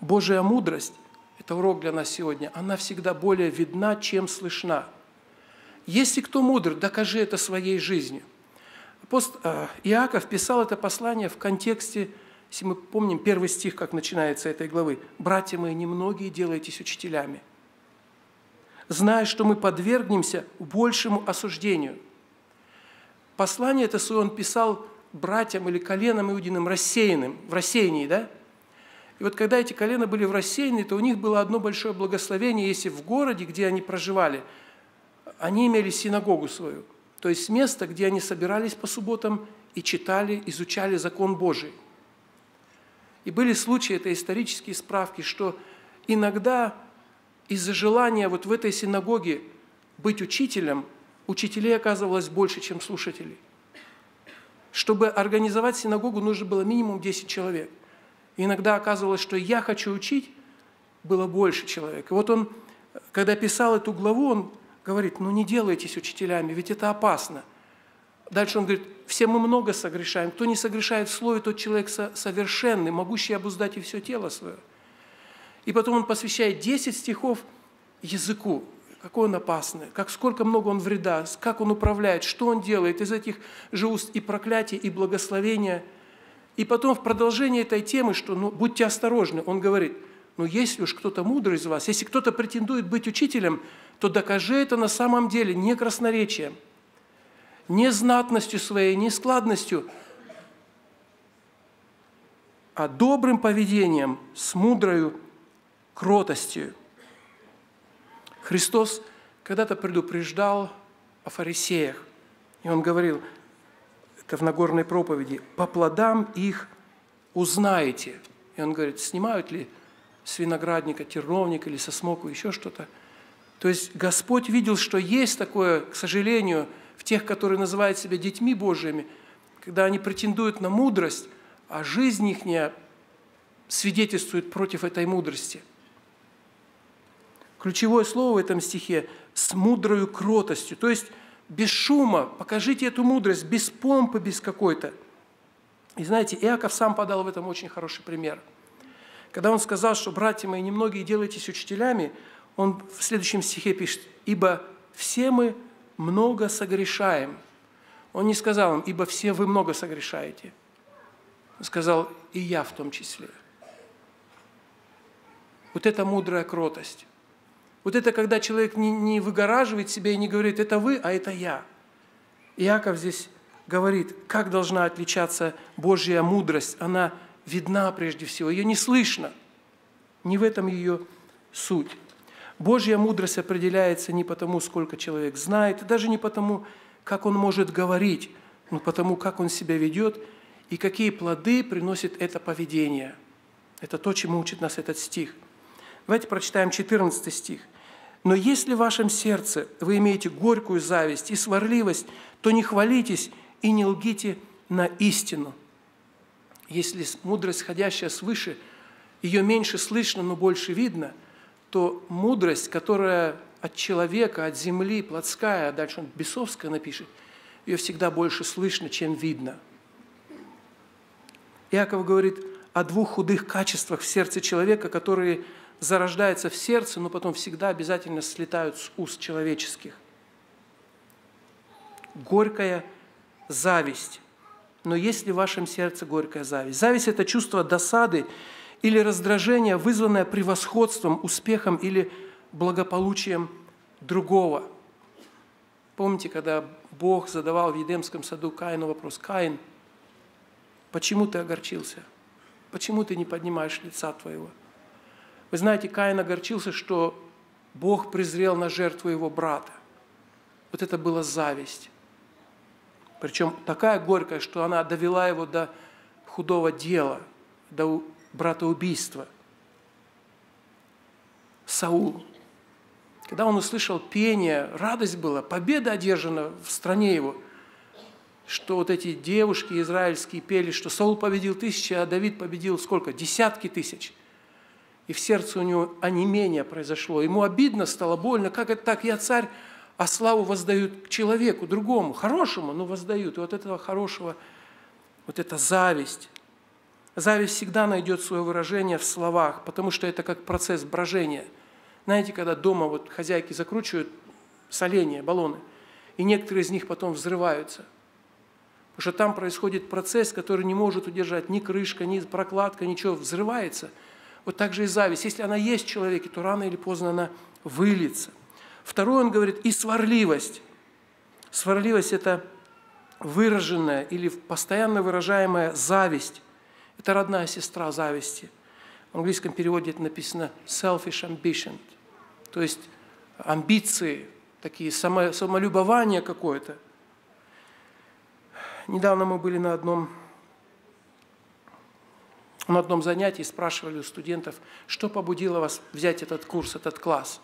Божья мудрость – это урок для нас сегодня, она всегда более видна, чем слышна. Если кто мудр, докажи это своей жизнью. Апост- э, Иаков писал это послание в контексте, если мы помним первый стих, как начинается этой главы, «Братья мои, немногие делайтесь учителями, зная, что мы подвергнемся большему осуждению». Послание это свое он писал братьям или коленам иудиным рассеянным, в рассеянии, да? И вот когда эти колена были в рассеянии, то у них было одно большое благословение, если в городе, где они проживали, они имели синагогу свою, то есть место, где они собирались по субботам и читали, изучали закон Божий. И были случаи, это исторические справки, что иногда из-за желания вот в этой синагоге быть учителем, учителей оказывалось больше, чем слушателей. Чтобы организовать синагогу, нужно было минимум 10 человек. Иногда оказывалось, что я хочу учить, было больше человек. И вот он, когда писал эту главу, он говорит, ну не делайтесь учителями, ведь это опасно. Дальше он говорит, все мы много согрешаем. Кто не согрешает в слове, тот человек со- совершенный, могущий обуздать и все тело свое. И потом он посвящает 10 стихов языку, какой он опасный, как сколько много он вреда, как он управляет, что он делает из этих же уст и проклятий, и благословения. И потом в продолжении этой темы, что ну, будьте осторожны, он говорит, ну если уж кто-то мудрый из вас, если кто-то претендует быть учителем, то докажи это на самом деле не красноречием, не знатностью своей, не складностью, а добрым поведением, с мудрою кротостью. Христос когда-то предупреждал о фарисеях, и Он говорил, это в Нагорной проповеди, «По плодам их узнаете». И Он говорит, снимают ли с виноградника терновник или сосмоку, еще что-то. То есть Господь видел, что есть такое, к сожалению, в тех, которые называют себя детьми Божьими, когда они претендуют на мудрость, а жизнь их свидетельствует против этой мудрости. Ключевое слово в этом стихе с мудрою кротостью, то есть без шума, покажите эту мудрость, без помпы, без какой-то. И знаете, Иаков сам подал в этом очень хороший пример. Когда он сказал, что, братья мои, немногие делайтесь учителями, он в следующем стихе пишет, «Ибо все мы много согрешаем». Он не сказал им, «Ибо все вы много согрешаете». Он сказал, «И я в том числе». Вот это мудрая кротость. Вот это когда человек не, не выгораживает себя и не говорит, это вы, а это я. Иаков здесь говорит, как должна отличаться Божья мудрость. Она видна прежде всего, ее не слышно. Не в этом ее суть. Божья мудрость определяется не потому, сколько человек знает, даже не потому, как он может говорить, но потому, как он себя ведет и какие плоды приносит это поведение. Это то, чему учит нас этот стих – Давайте прочитаем 14 стих. «Но если в вашем сердце вы имеете горькую зависть и сварливость, то не хвалитесь и не лгите на истину». Если мудрость, ходящая свыше, ее меньше слышно, но больше видно, то мудрость, которая от человека, от земли, плотская, а дальше он бесовская напишет, ее всегда больше слышно, чем видно. Иаков говорит о двух худых качествах в сердце человека, которые – зарождается в сердце, но потом всегда обязательно слетают с уст человеческих. Горькая зависть. Но есть ли в вашем сердце горькая зависть? Зависть – это чувство досады или раздражения, вызванное превосходством, успехом или благополучием другого. Помните, когда Бог задавал в Едемском саду Каину вопрос, «Каин, почему ты огорчился? Почему ты не поднимаешь лица твоего?» Вы знаете, Каин огорчился, что Бог презрел на жертву его брата. Вот это была зависть. Причем такая горькая, что она довела его до худого дела, до братоубийства. Саул. Когда он услышал пение, радость была, победа одержана в стране его, что вот эти девушки израильские пели, что Саул победил тысячи, а Давид победил сколько? Десятки тысяч и в сердце у него онемение произошло. Ему обидно стало, больно. Как это так? Я царь, а славу воздают к человеку, другому, хорошему, но воздают. И вот этого хорошего, вот эта зависть. Зависть всегда найдет свое выражение в словах, потому что это как процесс брожения. Знаете, когда дома вот хозяйки закручивают соленья, баллоны, и некоторые из них потом взрываются. Потому что там происходит процесс, который не может удержать ни крышка, ни прокладка, ничего, взрывается – вот так же и зависть. Если она есть в человеке, то рано или поздно она выльется. Второе, он говорит, и сварливость. Сварливость – это выраженная или постоянно выражаемая зависть. Это родная сестра зависти. В английском переводе это написано selfish ambition, то есть амбиции, такие самолюбование какое-то. Недавно мы были на одном на одном занятии спрашивали у студентов, что побудило вас взять этот курс, этот класс.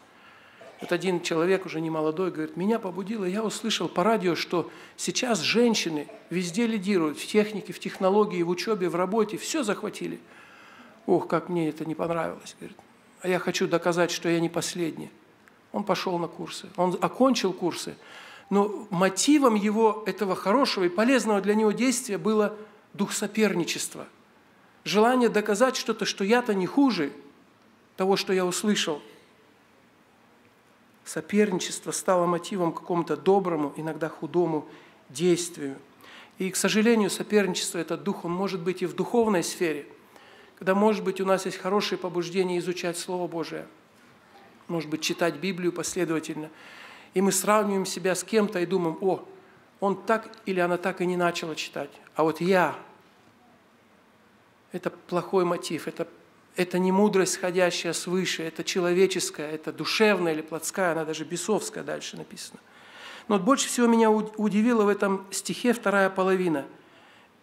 Вот один человек, уже не молодой, говорит, меня побудило, я услышал по радио, что сейчас женщины везде лидируют, в технике, в технологии, в учебе, в работе, все захватили. Ох, как мне это не понравилось. Говорит, а я хочу доказать, что я не последний. Он пошел на курсы, он окончил курсы, но мотивом его этого хорошего и полезного для него действия было дух соперничества – желание доказать что-то, что я-то не хуже того, что я услышал. Соперничество стало мотивом какому-то доброму, иногда худому действию. И, к сожалению, соперничество, этот дух, он может быть и в духовной сфере, когда, может быть, у нас есть хорошее побуждение изучать Слово Божие, может быть, читать Библию последовательно, и мы сравниваем себя с кем-то и думаем, о, он так или она так и не начала читать, а вот я это плохой мотив, это, это не мудрость, сходящая свыше, это человеческая, это душевная или плотская, она даже бесовская дальше написана. Но вот больше всего меня удивило в этом стихе вторая половина.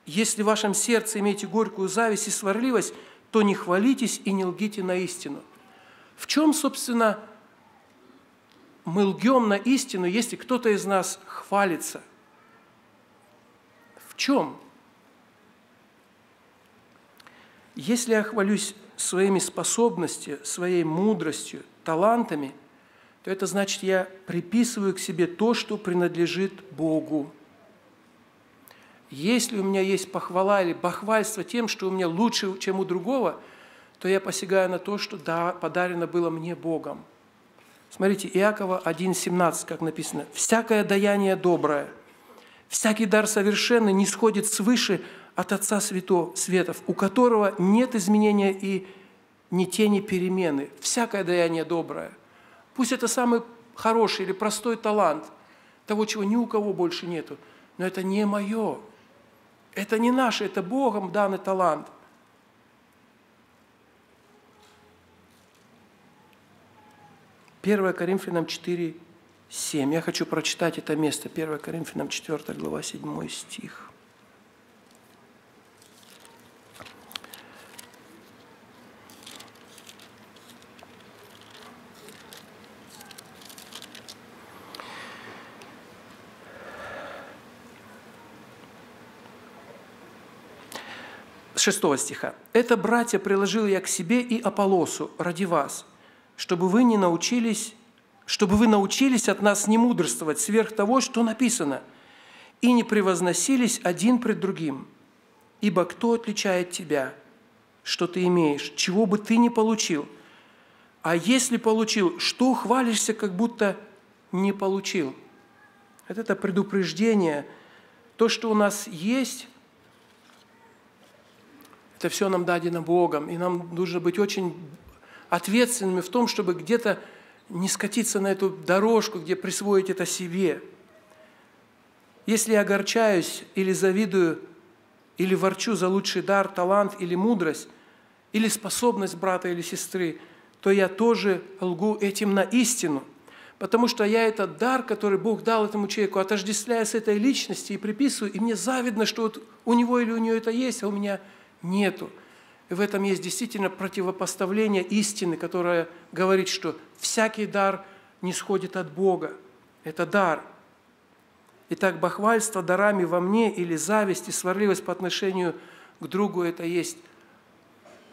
«Если в вашем сердце имеете горькую зависть и сварливость, то не хвалитесь и не лгите на истину». В чем, собственно, мы лгем на истину, если кто-то из нас хвалится? В чем? Если я хвалюсь своими способностями, своей мудростью, талантами, то это значит, я приписываю к себе то, что принадлежит Богу. Если у меня есть похвала или бахвальство тем, что у меня лучше, чем у другого, то я посягаю на то, что да, подарено было мне Богом. Смотрите, Иакова 1,17, как написано, «Всякое даяние доброе, всякий дар совершенный не сходит свыше от Отца Свято, Светов, у которого нет изменения и ни тени перемены. Всякое даяние доброе. Пусть это самый хороший или простой талант, того, чего ни у кого больше нету, но это не мое, это не наше, это Богом данный талант. Первое Коринфянам 4, 7. Я хочу прочитать это место. 1 Коринфянам 4 глава 7 стих. 6 стиха. «Это, братья, приложил я к себе и Аполосу ради вас, чтобы вы не научились, чтобы вы научились от нас не мудрствовать сверх того, что написано, и не превозносились один пред другим. Ибо кто отличает тебя, что ты имеешь, чего бы ты ни получил? А если получил, что хвалишься, как будто не получил?» Вот это предупреждение, то, что у нас есть, это все нам дадено Богом, и нам нужно быть очень ответственными в том, чтобы где-то не скатиться на эту дорожку, где присвоить это себе. Если я огорчаюсь или завидую, или ворчу за лучший дар, талант или мудрость, или способность брата или сестры, то я тоже лгу этим на истину. Потому что я этот дар, который Бог дал этому человеку, отождествляю с этой личности и приписываю, и мне завидно, что вот у него или у нее это есть, а у меня нету. И в этом есть действительно противопоставление истины, которая говорит, что всякий дар не сходит от Бога. Это дар. Итак, бахвальство дарами во мне или зависть и сварливость по отношению к другу – это есть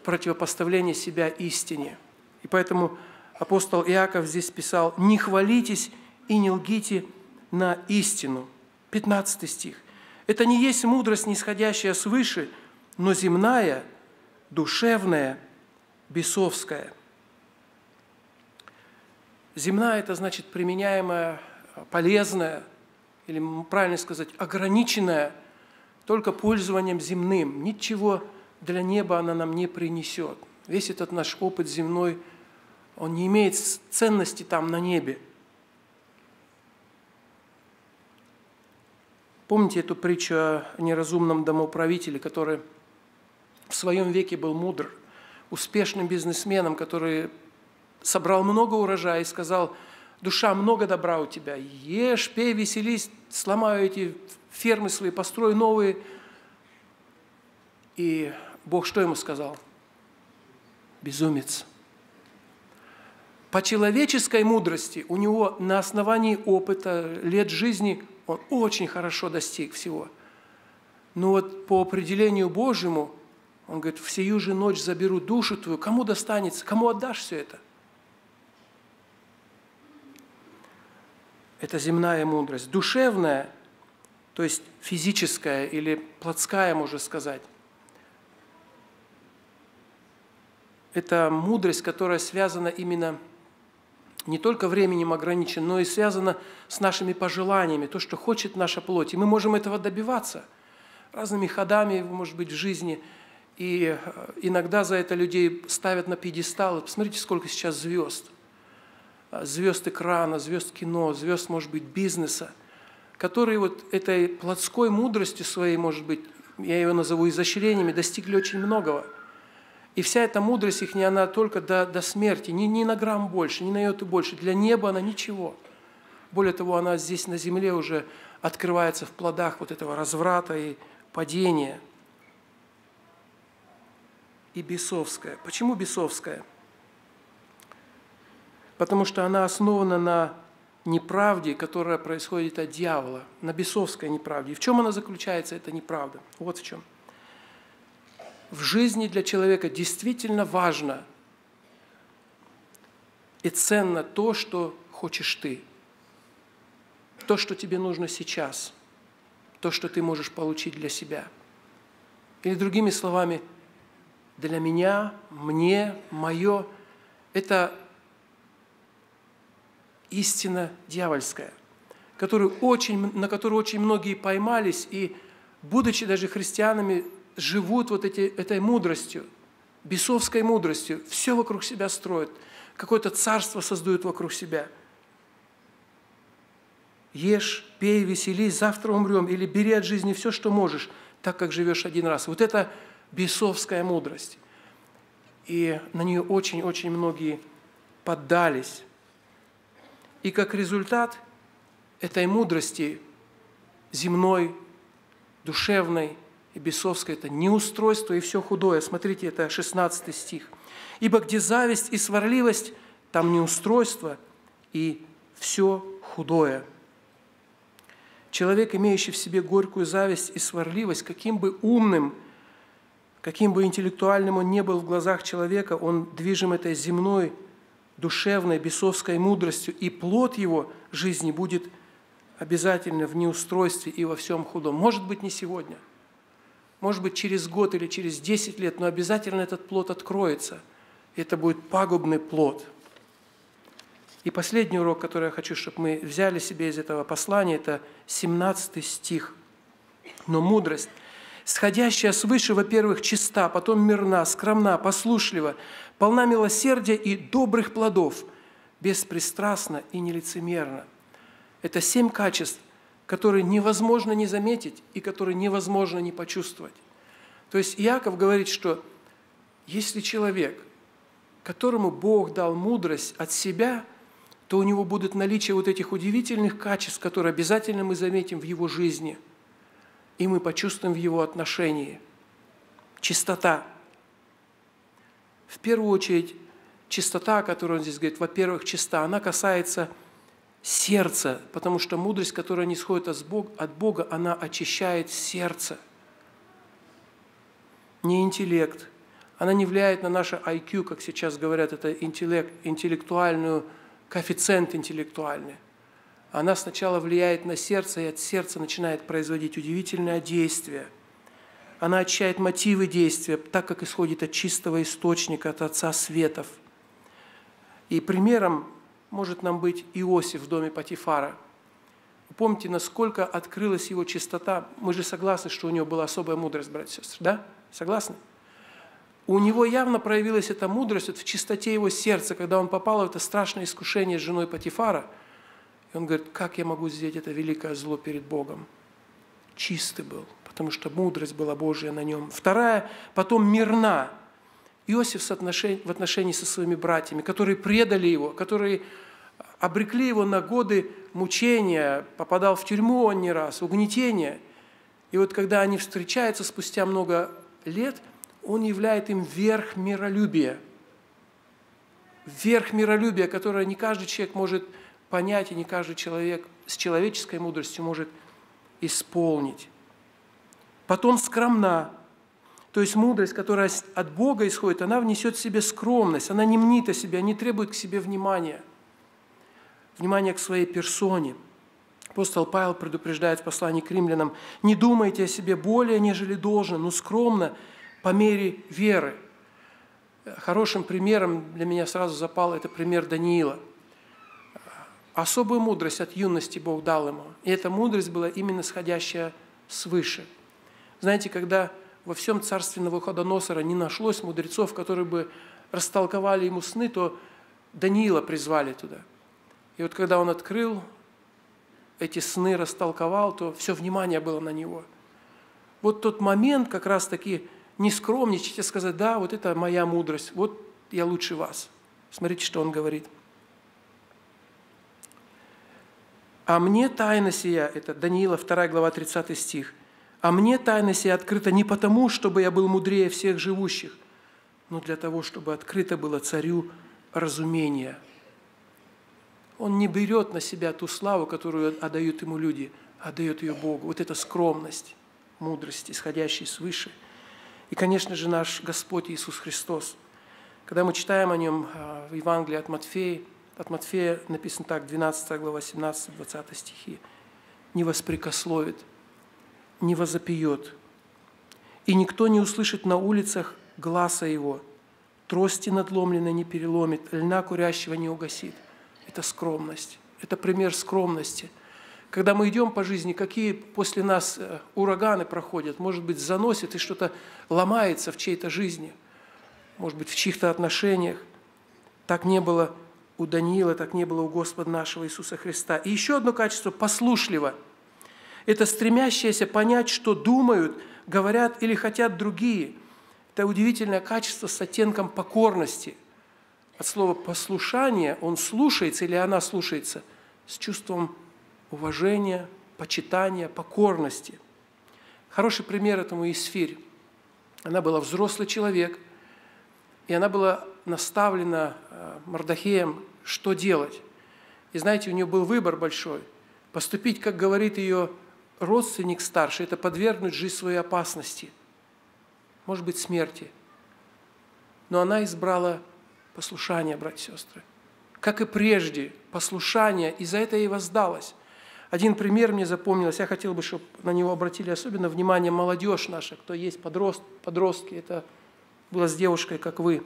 противопоставление себя истине. И поэтому апостол Иаков здесь писал «Не хвалитесь и не лгите на истину». 15 стих. «Это не есть мудрость, нисходящая свыше, но земная, душевная, бесовская». Земная – это значит применяемая, полезная, или правильно сказать, ограниченная только пользованием земным. Ничего для неба она нам не принесет. Весь этот наш опыт земной, он не имеет ценности там на небе. Помните эту притчу о неразумном домоуправителе, который своем веке был мудр, успешным бизнесменом, который собрал много урожая и сказал, душа, много добра у тебя, ешь, пей, веселись, сломаю эти фермы свои, построю новые. И Бог что ему сказал? Безумец. По человеческой мудрости у него на основании опыта, лет жизни, он очень хорошо достиг всего. Но вот по определению Божьему, он говорит, в сию же ночь заберу душу твою, кому достанется, кому отдашь все это? Это земная мудрость. Душевная, то есть физическая или плотская, можно сказать, это мудрость, которая связана именно не только временем ограничена, но и связана с нашими пожеланиями, то, что хочет наша плоть. И мы можем этого добиваться разными ходами, может быть, в жизни. И э, иногда за это людей ставят на пьедестал. Посмотрите, сколько сейчас звезд. Звезд экрана, звезд кино, звезд, может быть, бизнеса, которые вот этой плотской мудростью своей, может быть, я ее назову изощрениями, достигли очень многого – и вся эта мудрость их, не она только до, до смерти, ни, ни на грамм больше, ни на йоту больше. Для неба она ничего. Более того, она здесь на земле уже открывается в плодах вот этого разврата и падения. И бесовская. Почему бесовская? Потому что она основана на неправде, которая происходит от дьявола, на бесовской неправде. И в чем она заключается, эта неправда? Вот в чем – в жизни для человека действительно важно и ценно то, что хочешь ты. То, что тебе нужно сейчас. То, что ты можешь получить для себя. Или другими словами, для меня, мне, мое – это истина дьявольская, которую очень, на которую очень многие поймались и, будучи даже христианами, живут вот эти, этой мудростью, бесовской мудростью, все вокруг себя строят, какое-то царство создают вокруг себя. Ешь, пей, веселись, завтра умрем, или бери от жизни все, что можешь, так как живешь один раз. Вот это бесовская мудрость. И на нее очень-очень многие поддались. И как результат этой мудрости земной, душевной и бесовской, это неустройство и все худое. Смотрите, это 16 стих. «Ибо где зависть и сварливость, там неустройство и все худое». Человек, имеющий в себе горькую зависть и сварливость, каким бы умным, каким бы интеллектуальным он не был в глазах человека, он движим этой земной, душевной, бесовской мудростью, и плод его жизни будет обязательно в неустройстве и во всем худом. Может быть, не сегодня, может быть, через год или через 10 лет, но обязательно этот плод откроется. Это будет пагубный плод. И последний урок, который я хочу, чтобы мы взяли себе из этого послания, это 17 стих. Но мудрость, сходящая свыше, во-первых, чиста, потом мирна, скромна, послушлива, полна милосердия и добрых плодов, беспристрастна и нелицемерна. Это семь качеств, которые невозможно не заметить и которые невозможно не почувствовать. То есть Иаков говорит, что если человек, которому Бог дал мудрость от себя, то у него будет наличие вот этих удивительных качеств, которые обязательно мы заметим в его жизни, и мы почувствуем в его отношении. Чистота – в первую очередь, чистота, о которой он здесь говорит, во-первых, чиста, она касается сердца, потому что мудрость, которая не исходит от Бога, она очищает сердце. Не интеллект. Она не влияет на наше IQ, как сейчас говорят, это интеллект, интеллектуальную, коэффициент интеллектуальный. Она сначала влияет на сердце, и от сердца начинает производить удивительное действие – она очищает мотивы действия, так как исходит от чистого источника, от Отца Светов. И примером может нам быть Иосиф в доме Патифара. помните, насколько открылась его чистота? Мы же согласны, что у него была особая мудрость, братья и сестры, да? Согласны? У него явно проявилась эта мудрость вот в чистоте его сердца, когда он попал в это страшное искушение с женой Патифара. И он говорит, как я могу сделать это великое зло перед Богом? Чистый был, потому что мудрость была Божья на нем. Вторая, потом мирна. Иосиф в отношении со своими братьями, которые предали его, которые обрекли его на годы мучения, попадал в тюрьму он не раз, угнетения. И вот когда они встречаются спустя много лет, он являет им верх миролюбия. Верх миролюбия, которое не каждый человек может понять, и не каждый человек с человеческой мудростью может исполнить. Потом скромна. То есть мудрость, которая от Бога исходит, она внесет в себе скромность, она не мнит о себе, не требует к себе внимания, внимания к своей персоне. Апостол Павел предупреждает в послании к римлянам, не думайте о себе более, нежели должно, но скромно по мере веры. Хорошим примером для меня сразу запал это пример Даниила. Особую мудрость от юности Бог дал ему. И эта мудрость была именно сходящая свыше – знаете, когда во всем царстве Навуходоносора не нашлось мудрецов, которые бы растолковали ему сны, то Даниила призвали туда. И вот когда он открыл эти сны, растолковал, то все внимание было на него. Вот тот момент как раз-таки не скромничать и сказать, да, вот это моя мудрость, вот я лучше вас. Смотрите, что он говорит. А мне тайна сия, это Даниила 2 глава 30 стих, а мне тайна сия открыта не потому, чтобы я был мудрее всех живущих, но для того, чтобы открыто было царю разумение. Он не берет на себя ту славу, которую отдают ему люди, а отдает ее Богу. Вот эта скромность, мудрость, исходящая свыше. И, конечно же, наш Господь Иисус Христос. Когда мы читаем о Нем а, в Евангелии от Матфея, от Матфея написано так, 12 глава, 17-20 стихи. «Не воспрекословит, не возопьет, и никто не услышит на улицах гласа его, трости надломленной не переломит, льна курящего не угасит». Это скромность, это пример скромности – когда мы идем по жизни, какие после нас э, ураганы проходят, может быть, заносит и что-то ломается в чьей-то жизни, может быть, в чьих-то отношениях. Так не было у Даниила, так не было у Господа нашего Иисуса Христа. И еще одно качество – послушливо. Это стремящееся понять, что думают, говорят или хотят другие. Это удивительное качество с оттенком покорности. От слова «послушание» он слушается или она слушается с чувством уважения, почитания, покорности. Хороший пример этому Исфирь. Она была взрослый человек, и она была наставлена э, Мардахеем, что делать. И знаете, у нее был выбор большой. Поступить, как говорит ее родственник старший, это подвергнуть жизнь своей опасности, может быть, смерти. Но она избрала послушание, братья и сестры. Как и прежде, послушание, и за это ей воздалось. Один пример мне запомнился, я хотел бы, чтобы на него обратили особенно внимание молодежь наша, кто есть подрост, подростки, это было с девушкой, как вы.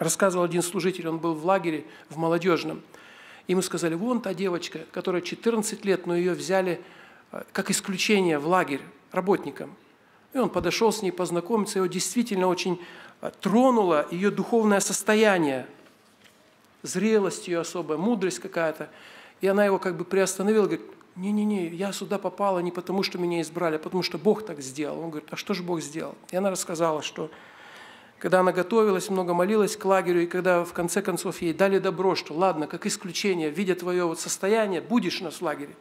Рассказывал один служитель, он был в лагере, в молодежном. Ему сказали, вон та девочка, которая 14 лет, но ее взяли э, как исключение в лагерь работникам. И он подошел с ней познакомиться, его действительно очень э, тронуло ее духовное состояние, зрелость ее особая, мудрость какая-то. И она его как бы приостановила, говорит, не-не-не, я сюда попала не потому, что меня избрали, а потому что Бог так сделал. Он говорит, а что же Бог сделал? И она рассказала, что когда она готовилась, много молилась к лагерю, и когда в конце концов ей дали добро, что ладно, как исключение, видя твое вот состояние, будешь у нас в лагере.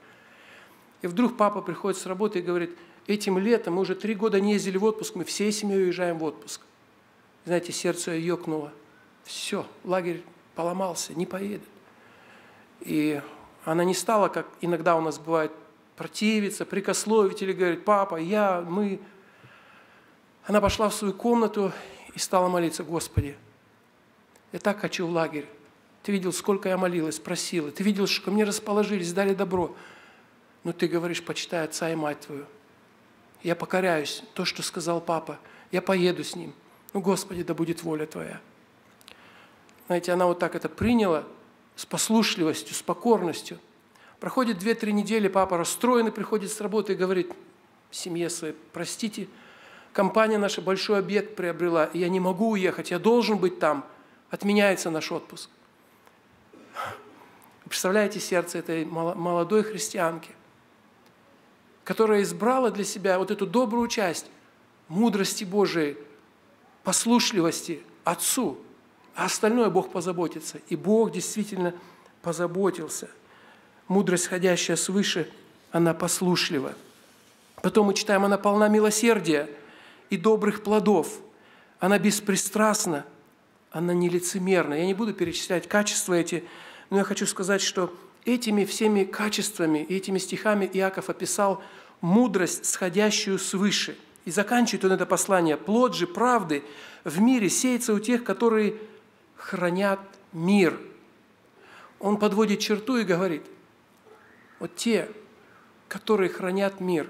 И вдруг папа приходит с работы и говорит, этим летом мы уже три года не ездили в отпуск, мы всей семьей уезжаем в отпуск. Знаете, сердце ее ёкнуло. Все, лагерь поломался, не поедет. И она не стала, как иногда у нас бывает, противиться, прикословить или говорить, папа, я, мы. Она пошла в свою комнату и стала молиться, Господи, я так хочу в лагерь. Ты видел, сколько я молилась, просила. Ты видел, что ко мне расположились, дали добро. Но ты говоришь, почитай отца и мать твою. Я покоряюсь, то, что сказал папа. Я поеду с ним. Ну, Господи, да будет воля Твоя. Знаете, она вот так это приняла – с послушливостью, с покорностью. Проходит две-три недели, папа расстроенный приходит с работы и говорит семье своей, простите, компания наша большой объект приобрела, и я не могу уехать, я должен быть там, отменяется наш отпуск. представляете сердце этой молодой христианки, которая избрала для себя вот эту добрую часть мудрости Божией, послушливости Отцу – а остальное Бог позаботится. И Бог действительно позаботился. Мудрость, ходящая свыше, она послушлива. Потом мы читаем, она полна милосердия и добрых плодов. Она беспристрастна, она нелицемерна. Я не буду перечислять качества эти, но я хочу сказать, что этими всеми качествами, этими стихами Иаков описал мудрость, сходящую свыше. И заканчивает он это послание. Плод же правды в мире сеется у тех, которые хранят мир. Он подводит черту и говорит, вот те, которые хранят мир,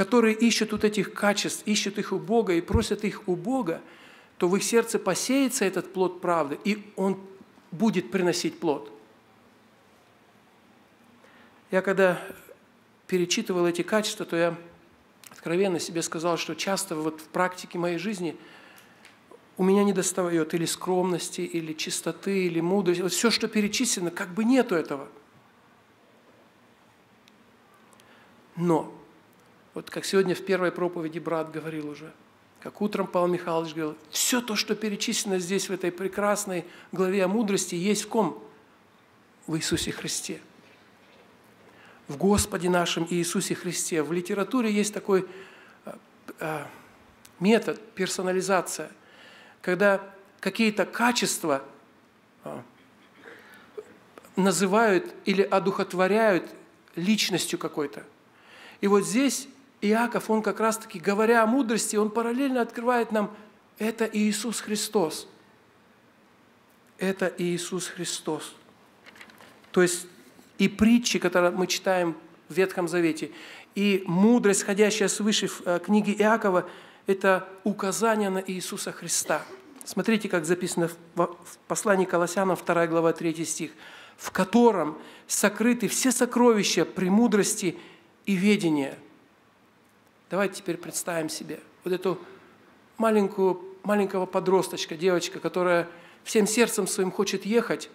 которые ищут вот этих качеств, ищут их у Бога и просят их у Бога, то в их сердце посеется этот плод правды, и он будет приносить плод. Я когда перечитывал эти качества, то я откровенно себе сказал, что часто вот в практике моей жизни – у меня не достает или скромности, или чистоты, или мудрости. Вот все, что перечислено, как бы нету этого. Но, вот как сегодня в первой проповеди брат говорил уже, как утром Павел Михайлович говорил, все то, что перечислено здесь, в этой прекрасной главе о мудрости, есть в ком? В Иисусе Христе. В Господе нашем Иисусе Христе. В литературе есть такой э, э, метод, персонализация – когда какие-то качества а, называют или одухотворяют личностью какой-то. И вот здесь Иаков, он как раз-таки, говоря о мудрости, он параллельно открывает нам, это Иисус Христос. это Иисус Христос. То есть и притчи, которые мы читаем в Ветхом Завете, и мудрость, ходящая свыше в э, книге Иакова, это указание на Иисуса Христа. Смотрите, как записано в послании Колоссянам, 2 глава, 3 стих, в котором сокрыты все сокровища премудрости и ведения. Давайте теперь представим себе вот эту маленькую, маленького подросточка, девочка, которая всем сердцем своим хочет ехать,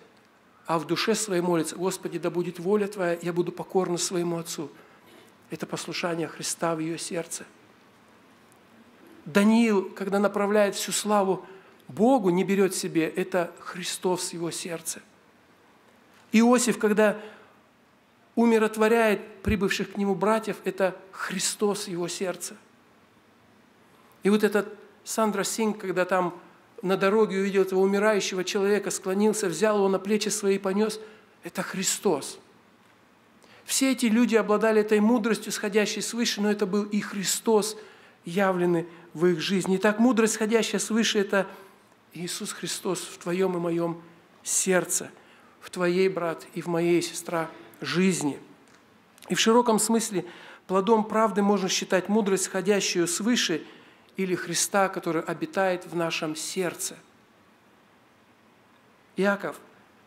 а в душе своей молится, Господи, да будет воля Твоя, я буду покорна своему Отцу. Это послушание Христа в ее сердце. Даниил, когда направляет всю славу Богу, не берет себе, это Христос в его сердце. Иосиф, когда умиротворяет прибывших к нему братьев, это Христос его сердце. И вот этот Сандра Синг, когда там на дороге увидел этого умирающего человека, склонился, взял его на плечи свои и понес, это Христос. Все эти люди обладали этой мудростью, сходящей свыше, но это был и Христос, явленный в их жизни. Итак, мудрость, сходящая свыше, это Иисус Христос в твоем и моем сердце, в твоей, брат, и в моей, сестра, жизни. И в широком смысле плодом правды можно считать мудрость, сходящую свыше, или Христа, который обитает в нашем сердце. Иаков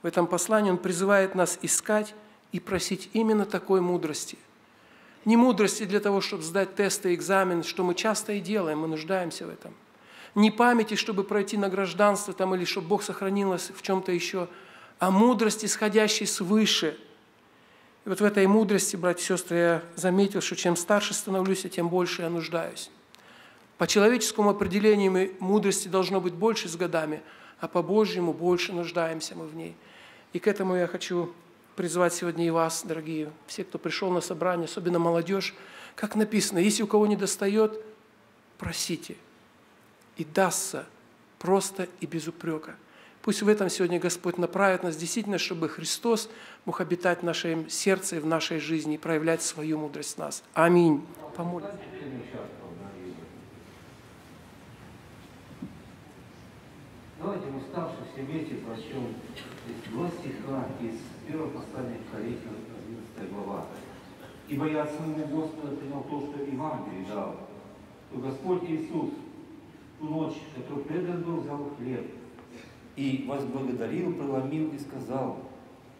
в этом послании, он призывает нас искать и просить именно такой мудрости. Не мудрости для того, чтобы сдать тесты экзамен, что мы часто и делаем, мы нуждаемся в этом. Не памяти, чтобы пройти на гражданство там, или чтобы Бог сохранил нас в чем-то еще, а мудрости, исходящей свыше. И вот в этой мудрости, братья и сестры, я заметил, что чем старше становлюсь, тем больше я нуждаюсь. По человеческому определению мудрости должно быть больше с годами, а по Божьему больше нуждаемся мы в ней. И к этому я хочу призвать сегодня и вас, дорогие, все, кто пришел на собрание, особенно молодежь, как написано, если у кого не достает, просите, и дастся просто и без упрека. Пусть в этом сегодня Господь направит нас действительно, чтобы Христос мог обитать в нашем сердце и в нашей жизни и проявлять свою мудрость в нас. Аминь. Помолимся. Давайте мы ставши все вместе прочтем два стиха из первого послания к Коринфянам, 11 глава. «Ибо я от своего Господа принял то, что и вам передал, что Господь Иисус ту ночь, которую предан был, взял хлеб и возблагодарил, преломил и сказал,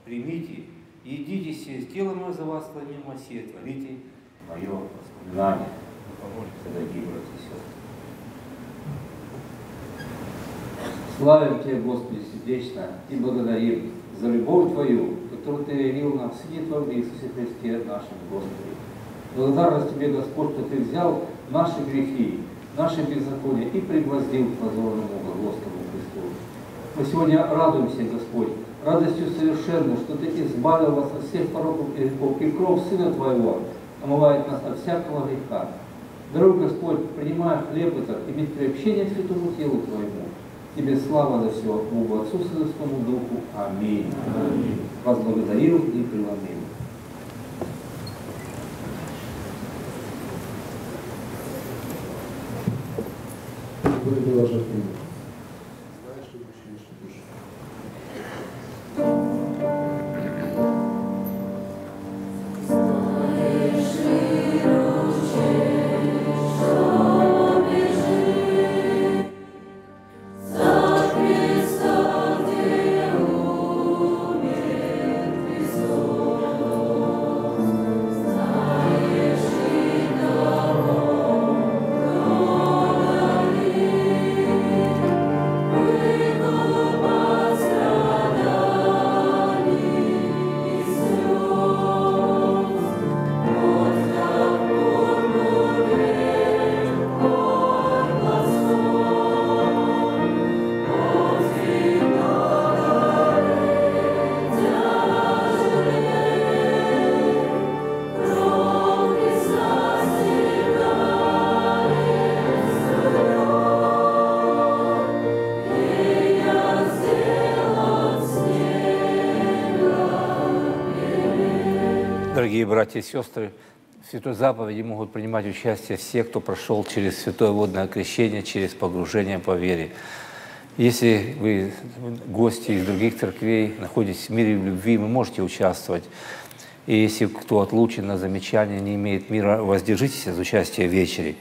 примите, едите сие, сделано за вас мимо сие, творите мое воспоминание. Дорогие. Славим Тебя, Господи, сердечно и благодарим за любовь Твою, которую Ты явил нам в Сыне Твоем Иисусе Христе, нашем Господе. Благодарность Тебе, Господь, что Ты взял наши грехи, наши беззакония и пригвоздил к позорному Господу. Мы сегодня радуемся, Господь, радостью совершенной, что Ты избавил нас от всех пороков и грехов, и кровь Сына Твоего омывает нас от всякого греха. Дорогой Господь, принимая хлеб этот и ведь приобщение к святому телу Твоему, Тебе слава за все, Богу Отцу, Святому Духу. Аминь. Аминь. Вас благодарил и преломил. Дорогие братья и сестры, в Святой Заповеди могут принимать участие все, кто прошел через Святое Водное Крещение, через погружение по вере. Если вы гости из других церквей, находитесь в мире в любви, вы можете участвовать. И если кто отлучен на замечание, не имеет мира, воздержитесь от участия в вечере.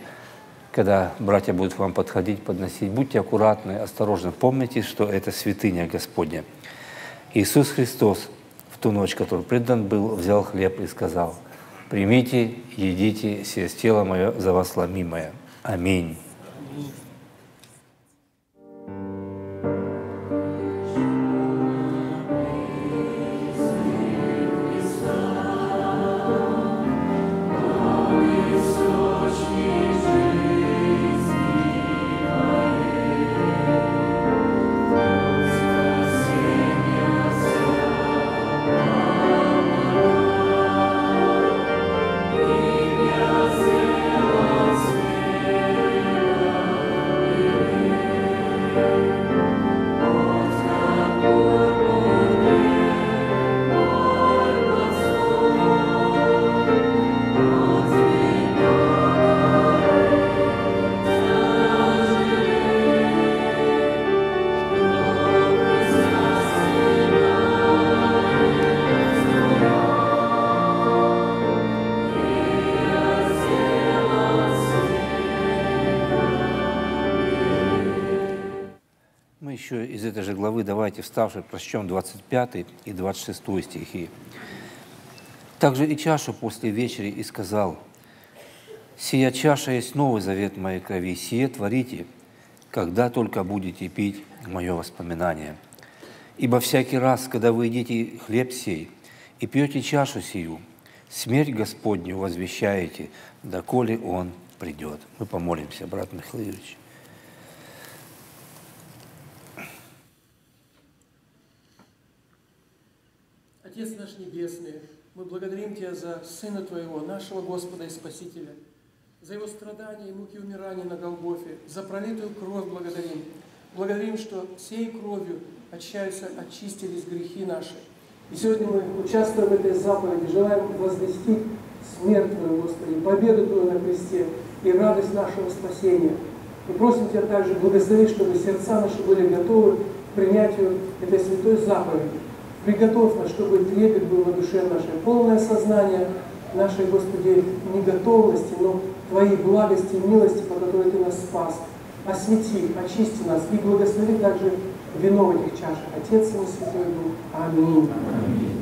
Когда братья будут вам подходить, подносить, будьте аккуратны, осторожны. Помните, что это святыня Господня. Иисус Христос в ту ночь, которую предан был, взял хлеб и сказал, «Примите, едите, сие тело мое за вас ломимое». Аминь. Давайте вставши прочтем 25 и 26 стихи. Также и чашу после вечери и сказал, «Сия чаша есть новый завет моей крови, сие творите, когда только будете пить мое воспоминание. Ибо всякий раз, когда вы едите хлеб сей и пьете чашу сию, смерть Господню возвещаете, доколе Он придет». Мы помолимся, брат Михаил Отец наш Небесный, мы благодарим Тебя за Сына Твоего, нашего Господа и Спасителя, за Его страдания и муки умирания на Голгофе, за пролитую кровь благодарим. Благодарим, что всей кровью очищаются, очистились грехи наши. И сегодня мы, участвуя в этой заповеди, желаем возвестить смерть Твою, Господи, победу Твою на кресте и радость нашего спасения. Мы просим Тебя также благослови, чтобы сердца наши были готовы к принятию этой святой заповеди. Приготовь нас, чтобы трепет был на душе нашей, полное сознание нашей, Господи, неготовности, но Твоей благости и милости, по которой Ты нас спас. Освети, очисти нас и благослови также вино в этих чашах. Отец и Святой Дух. Аминь. Amen.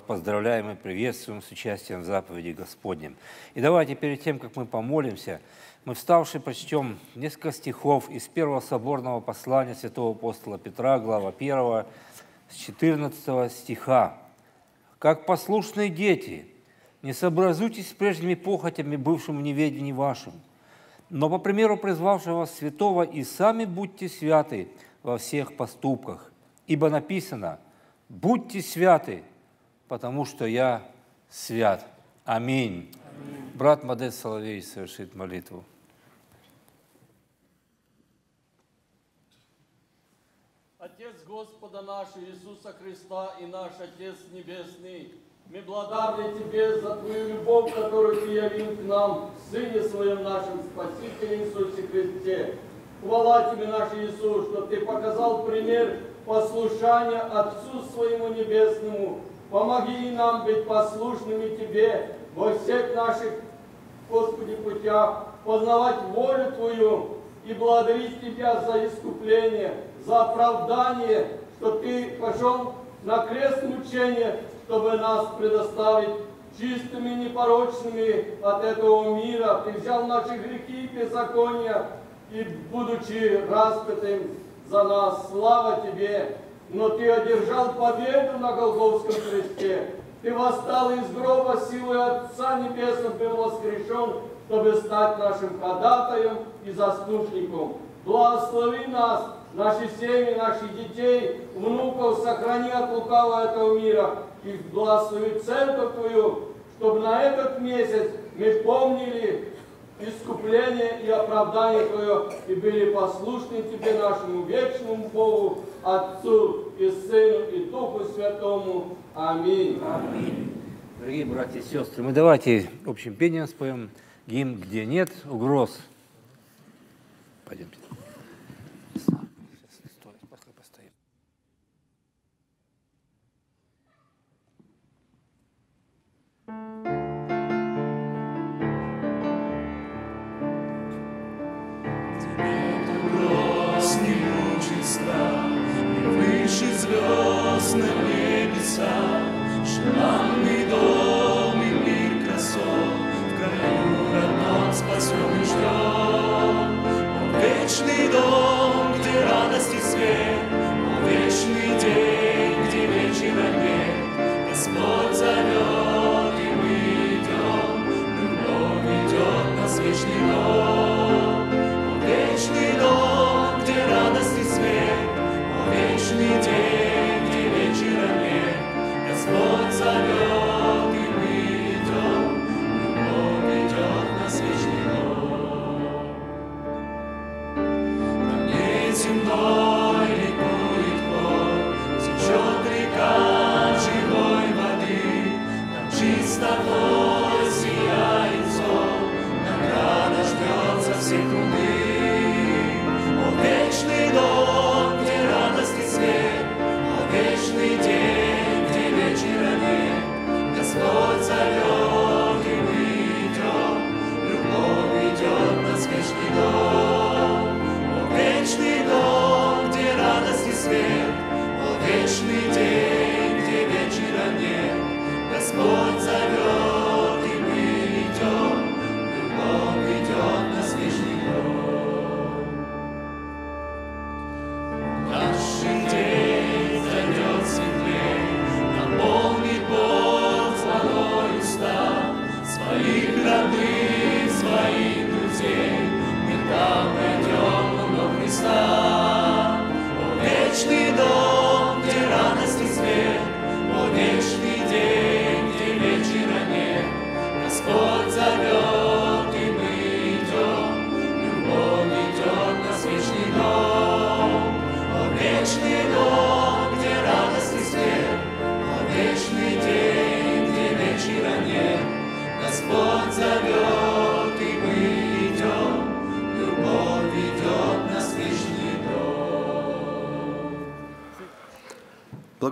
Вас поздравляем и приветствуем с участием в заповеди Господнем. И давайте перед тем, как мы помолимся, мы вставши прочтем несколько стихов из первого соборного послания святого апостола Петра, глава 1, с 14 стиха. «Как послушные дети, не сообразуйтесь с прежними похотями, бывшим в неведении вашим, но по примеру призвавшего вас святого и сами будьте святы во всех поступках, ибо написано «Будьте святы, потому что я свят». Аминь. Брат Модест Соловей совершит молитву. Отец Господа нашего Иисуса Христа и наш Отец Небесный, мы благодарны Тебе за Твою любовь, которую Ты явил к нам, в Сыне Своем нашем Спасителе Иисусе Христе. Хвала Тебе, наш Иисус, что Ты показал пример послушания Отцу Своему Небесному. Помоги нам быть послушными Тебе во всех наших, Господи, путях, познавать волю Твою и благодарить Тебя за искупление, за оправдание, что Ты пошел на крест мучения, чтобы нас предоставить чистыми, непорочными от этого мира. Ты взял наши грехи и беззакония, и, будучи распятым за нас, слава Тебе, но Ты одержал победу на Голгофском кресте. Ты восстал из гроба силой Отца Небесного, был воскрешен, чтобы стать нашим ходатаем и заступником. Благослови нас, наши семьи, наших детей, внуков, сохрани от лукавого этого мира и благослови церковь Твою, чтобы на этот месяц мы помнили искупление и оправдание Твое и были послушны Тебе, нашему вечному Богу, Отцу и Сыну и Духу Святому. Аминь. Дорогие братья и сестры, мы давайте общим пением споем гимн «Где нет угроз». Пойдемте. Звезд на небеса, Желанный дом и мир красот, в краю родном спасен и ждет. О, вечный дом,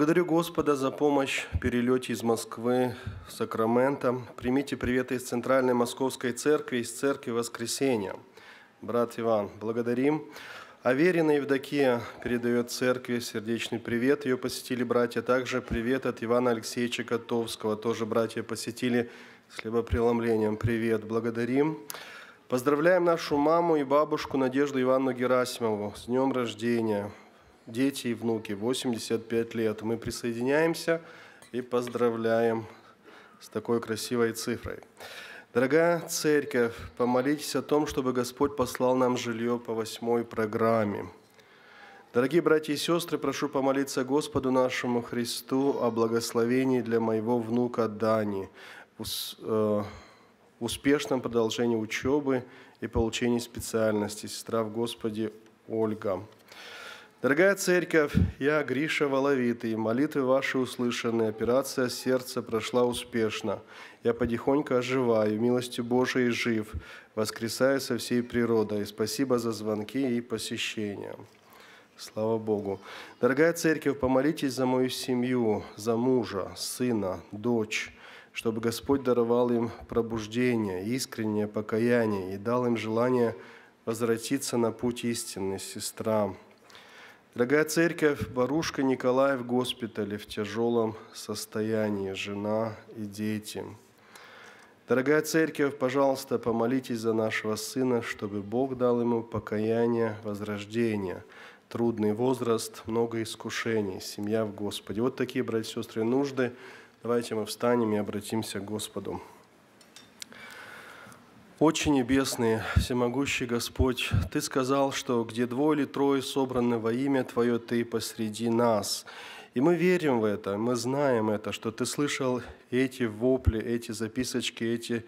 Благодарю Господа за помощь в перелете из Москвы в Сакраменто. Примите приветы из Центральной Московской Церкви, из Церкви Воскресения. Брат Иван, благодарим. Аверина Евдокия передает церкви сердечный привет. Ее посетили братья. Также привет от Ивана Алексеевича Котовского. Тоже братья посетили с хлебопреломлением. Привет, благодарим. Поздравляем нашу маму и бабушку Надежду Ивановну Герасимову с днем рождения. Дети и внуки, 85 лет. Мы присоединяемся и поздравляем с такой красивой цифрой. Дорогая церковь, помолитесь о том, чтобы Господь послал нам жилье по восьмой программе. Дорогие братья и сестры, прошу помолиться Господу нашему Христу о благословении для моего внука Дани, э, успешном продолжении учебы и получении специальности. Сестра в Господе Ольга. Дорогая церковь, я Гриша Воловитый. Молитвы ваши услышаны. Операция сердца прошла успешно. Я потихоньку оживаю, милостью Божией жив, воскресаю со всей природой. Спасибо за звонки и посещения. Слава Богу. Дорогая церковь, помолитесь за мою семью, за мужа, сына, дочь, чтобы Господь даровал им пробуждение, искреннее покаяние и дал им желание возвратиться на путь истинный, сестра. Дорогая церковь, Барушка Николай в госпитале в тяжелом состоянии, жена и дети. Дорогая церковь, пожалуйста, помолитесь за нашего сына, чтобы Бог дал ему покаяние, возрождение, трудный возраст, много искушений, семья в Господе. Вот такие, братья и сестры, нужды. Давайте мы встанем и обратимся к Господу. Очень небесный, всемогущий Господь, Ты сказал, что где двое или трое собраны во имя Твое, Ты посреди нас. И мы верим в это, мы знаем это, что Ты слышал эти вопли, эти записочки, эти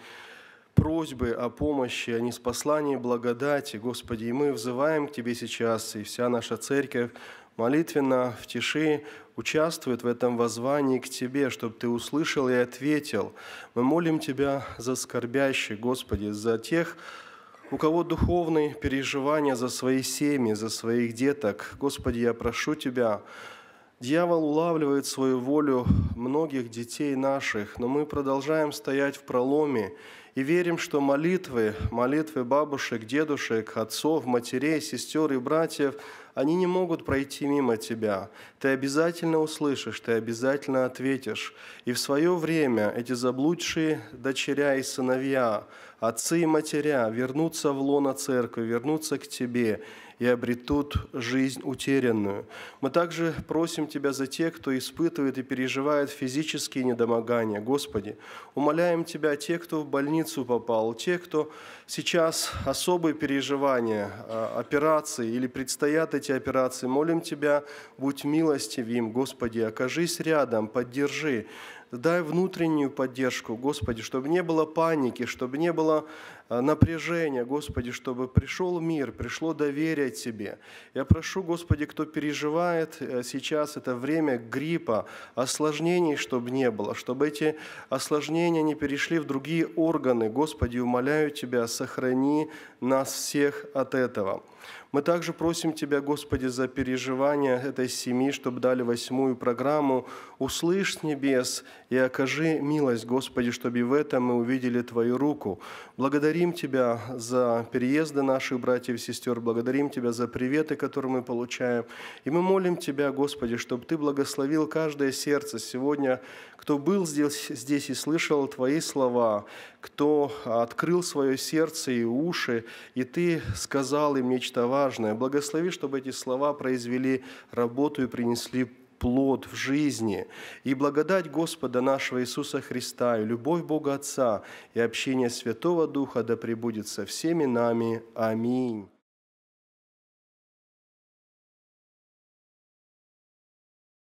просьбы о помощи, о неспослании благодати, Господи. И мы взываем к Тебе сейчас, и вся наша церковь молитвенно в тиши участвует в этом воззвании к Тебе, чтобы Ты услышал и ответил. Мы молим Тебя за скорбящих, Господи, за тех, у кого духовные переживания за свои семьи, за своих деток. Господи, я прошу Тебя, Дьявол улавливает свою волю многих детей наших, но мы продолжаем стоять в проломе и верим, что молитвы, молитвы бабушек, дедушек, отцов, матерей, сестер и братьев, они не могут пройти мимо Тебя. Ты обязательно услышишь, Ты обязательно ответишь. И в свое время эти заблудшие дочеря и сыновья, отцы и матеря вернутся в лоно церкви, вернутся к Тебе и обретут жизнь утерянную. Мы также просим Тебя за тех, кто испытывает и переживает физические недомогания. Господи, умоляем Тебя, те, кто в больницу попал, те, кто сейчас особые переживания, а, операции или предстоят эти операции, молим Тебя, будь милостив им, Господи, окажись рядом, поддержи, дай внутреннюю поддержку, Господи, чтобы не было паники, чтобы не было а, напряжения, Господи, чтобы пришел мир, пришло доверие Тебе. Я прошу, Господи, кто переживает э, сейчас это время гриппа, осложнений, чтобы не было, чтобы эти осложнения не перешли в другие органы. Господи, умоляю Тебя, сохрани нас всех от этого. Мы также просим Тебя, Господи, за переживания этой семьи, чтобы дали восьмую программу. Услышь с небес и окажи милость, Господи, чтобы в этом мы увидели Твою руку. Благодарим Тебя за переезды наших братьев и сестер, благодарим Тебя за приветы, которые мы получаем. И мы молим Тебя, Господи, чтобы Ты благословил каждое сердце сегодня, кто был здесь, здесь и слышал Твои слова, кто открыл свое сердце и уши, и Ты сказал им нечто важное. Благослови, чтобы эти слова произвели работу и принесли плод в жизни. И благодать Господа нашего Иисуса Христа, и любовь Бога Отца, и общение Святого Духа да пребудет со всеми нами. Аминь.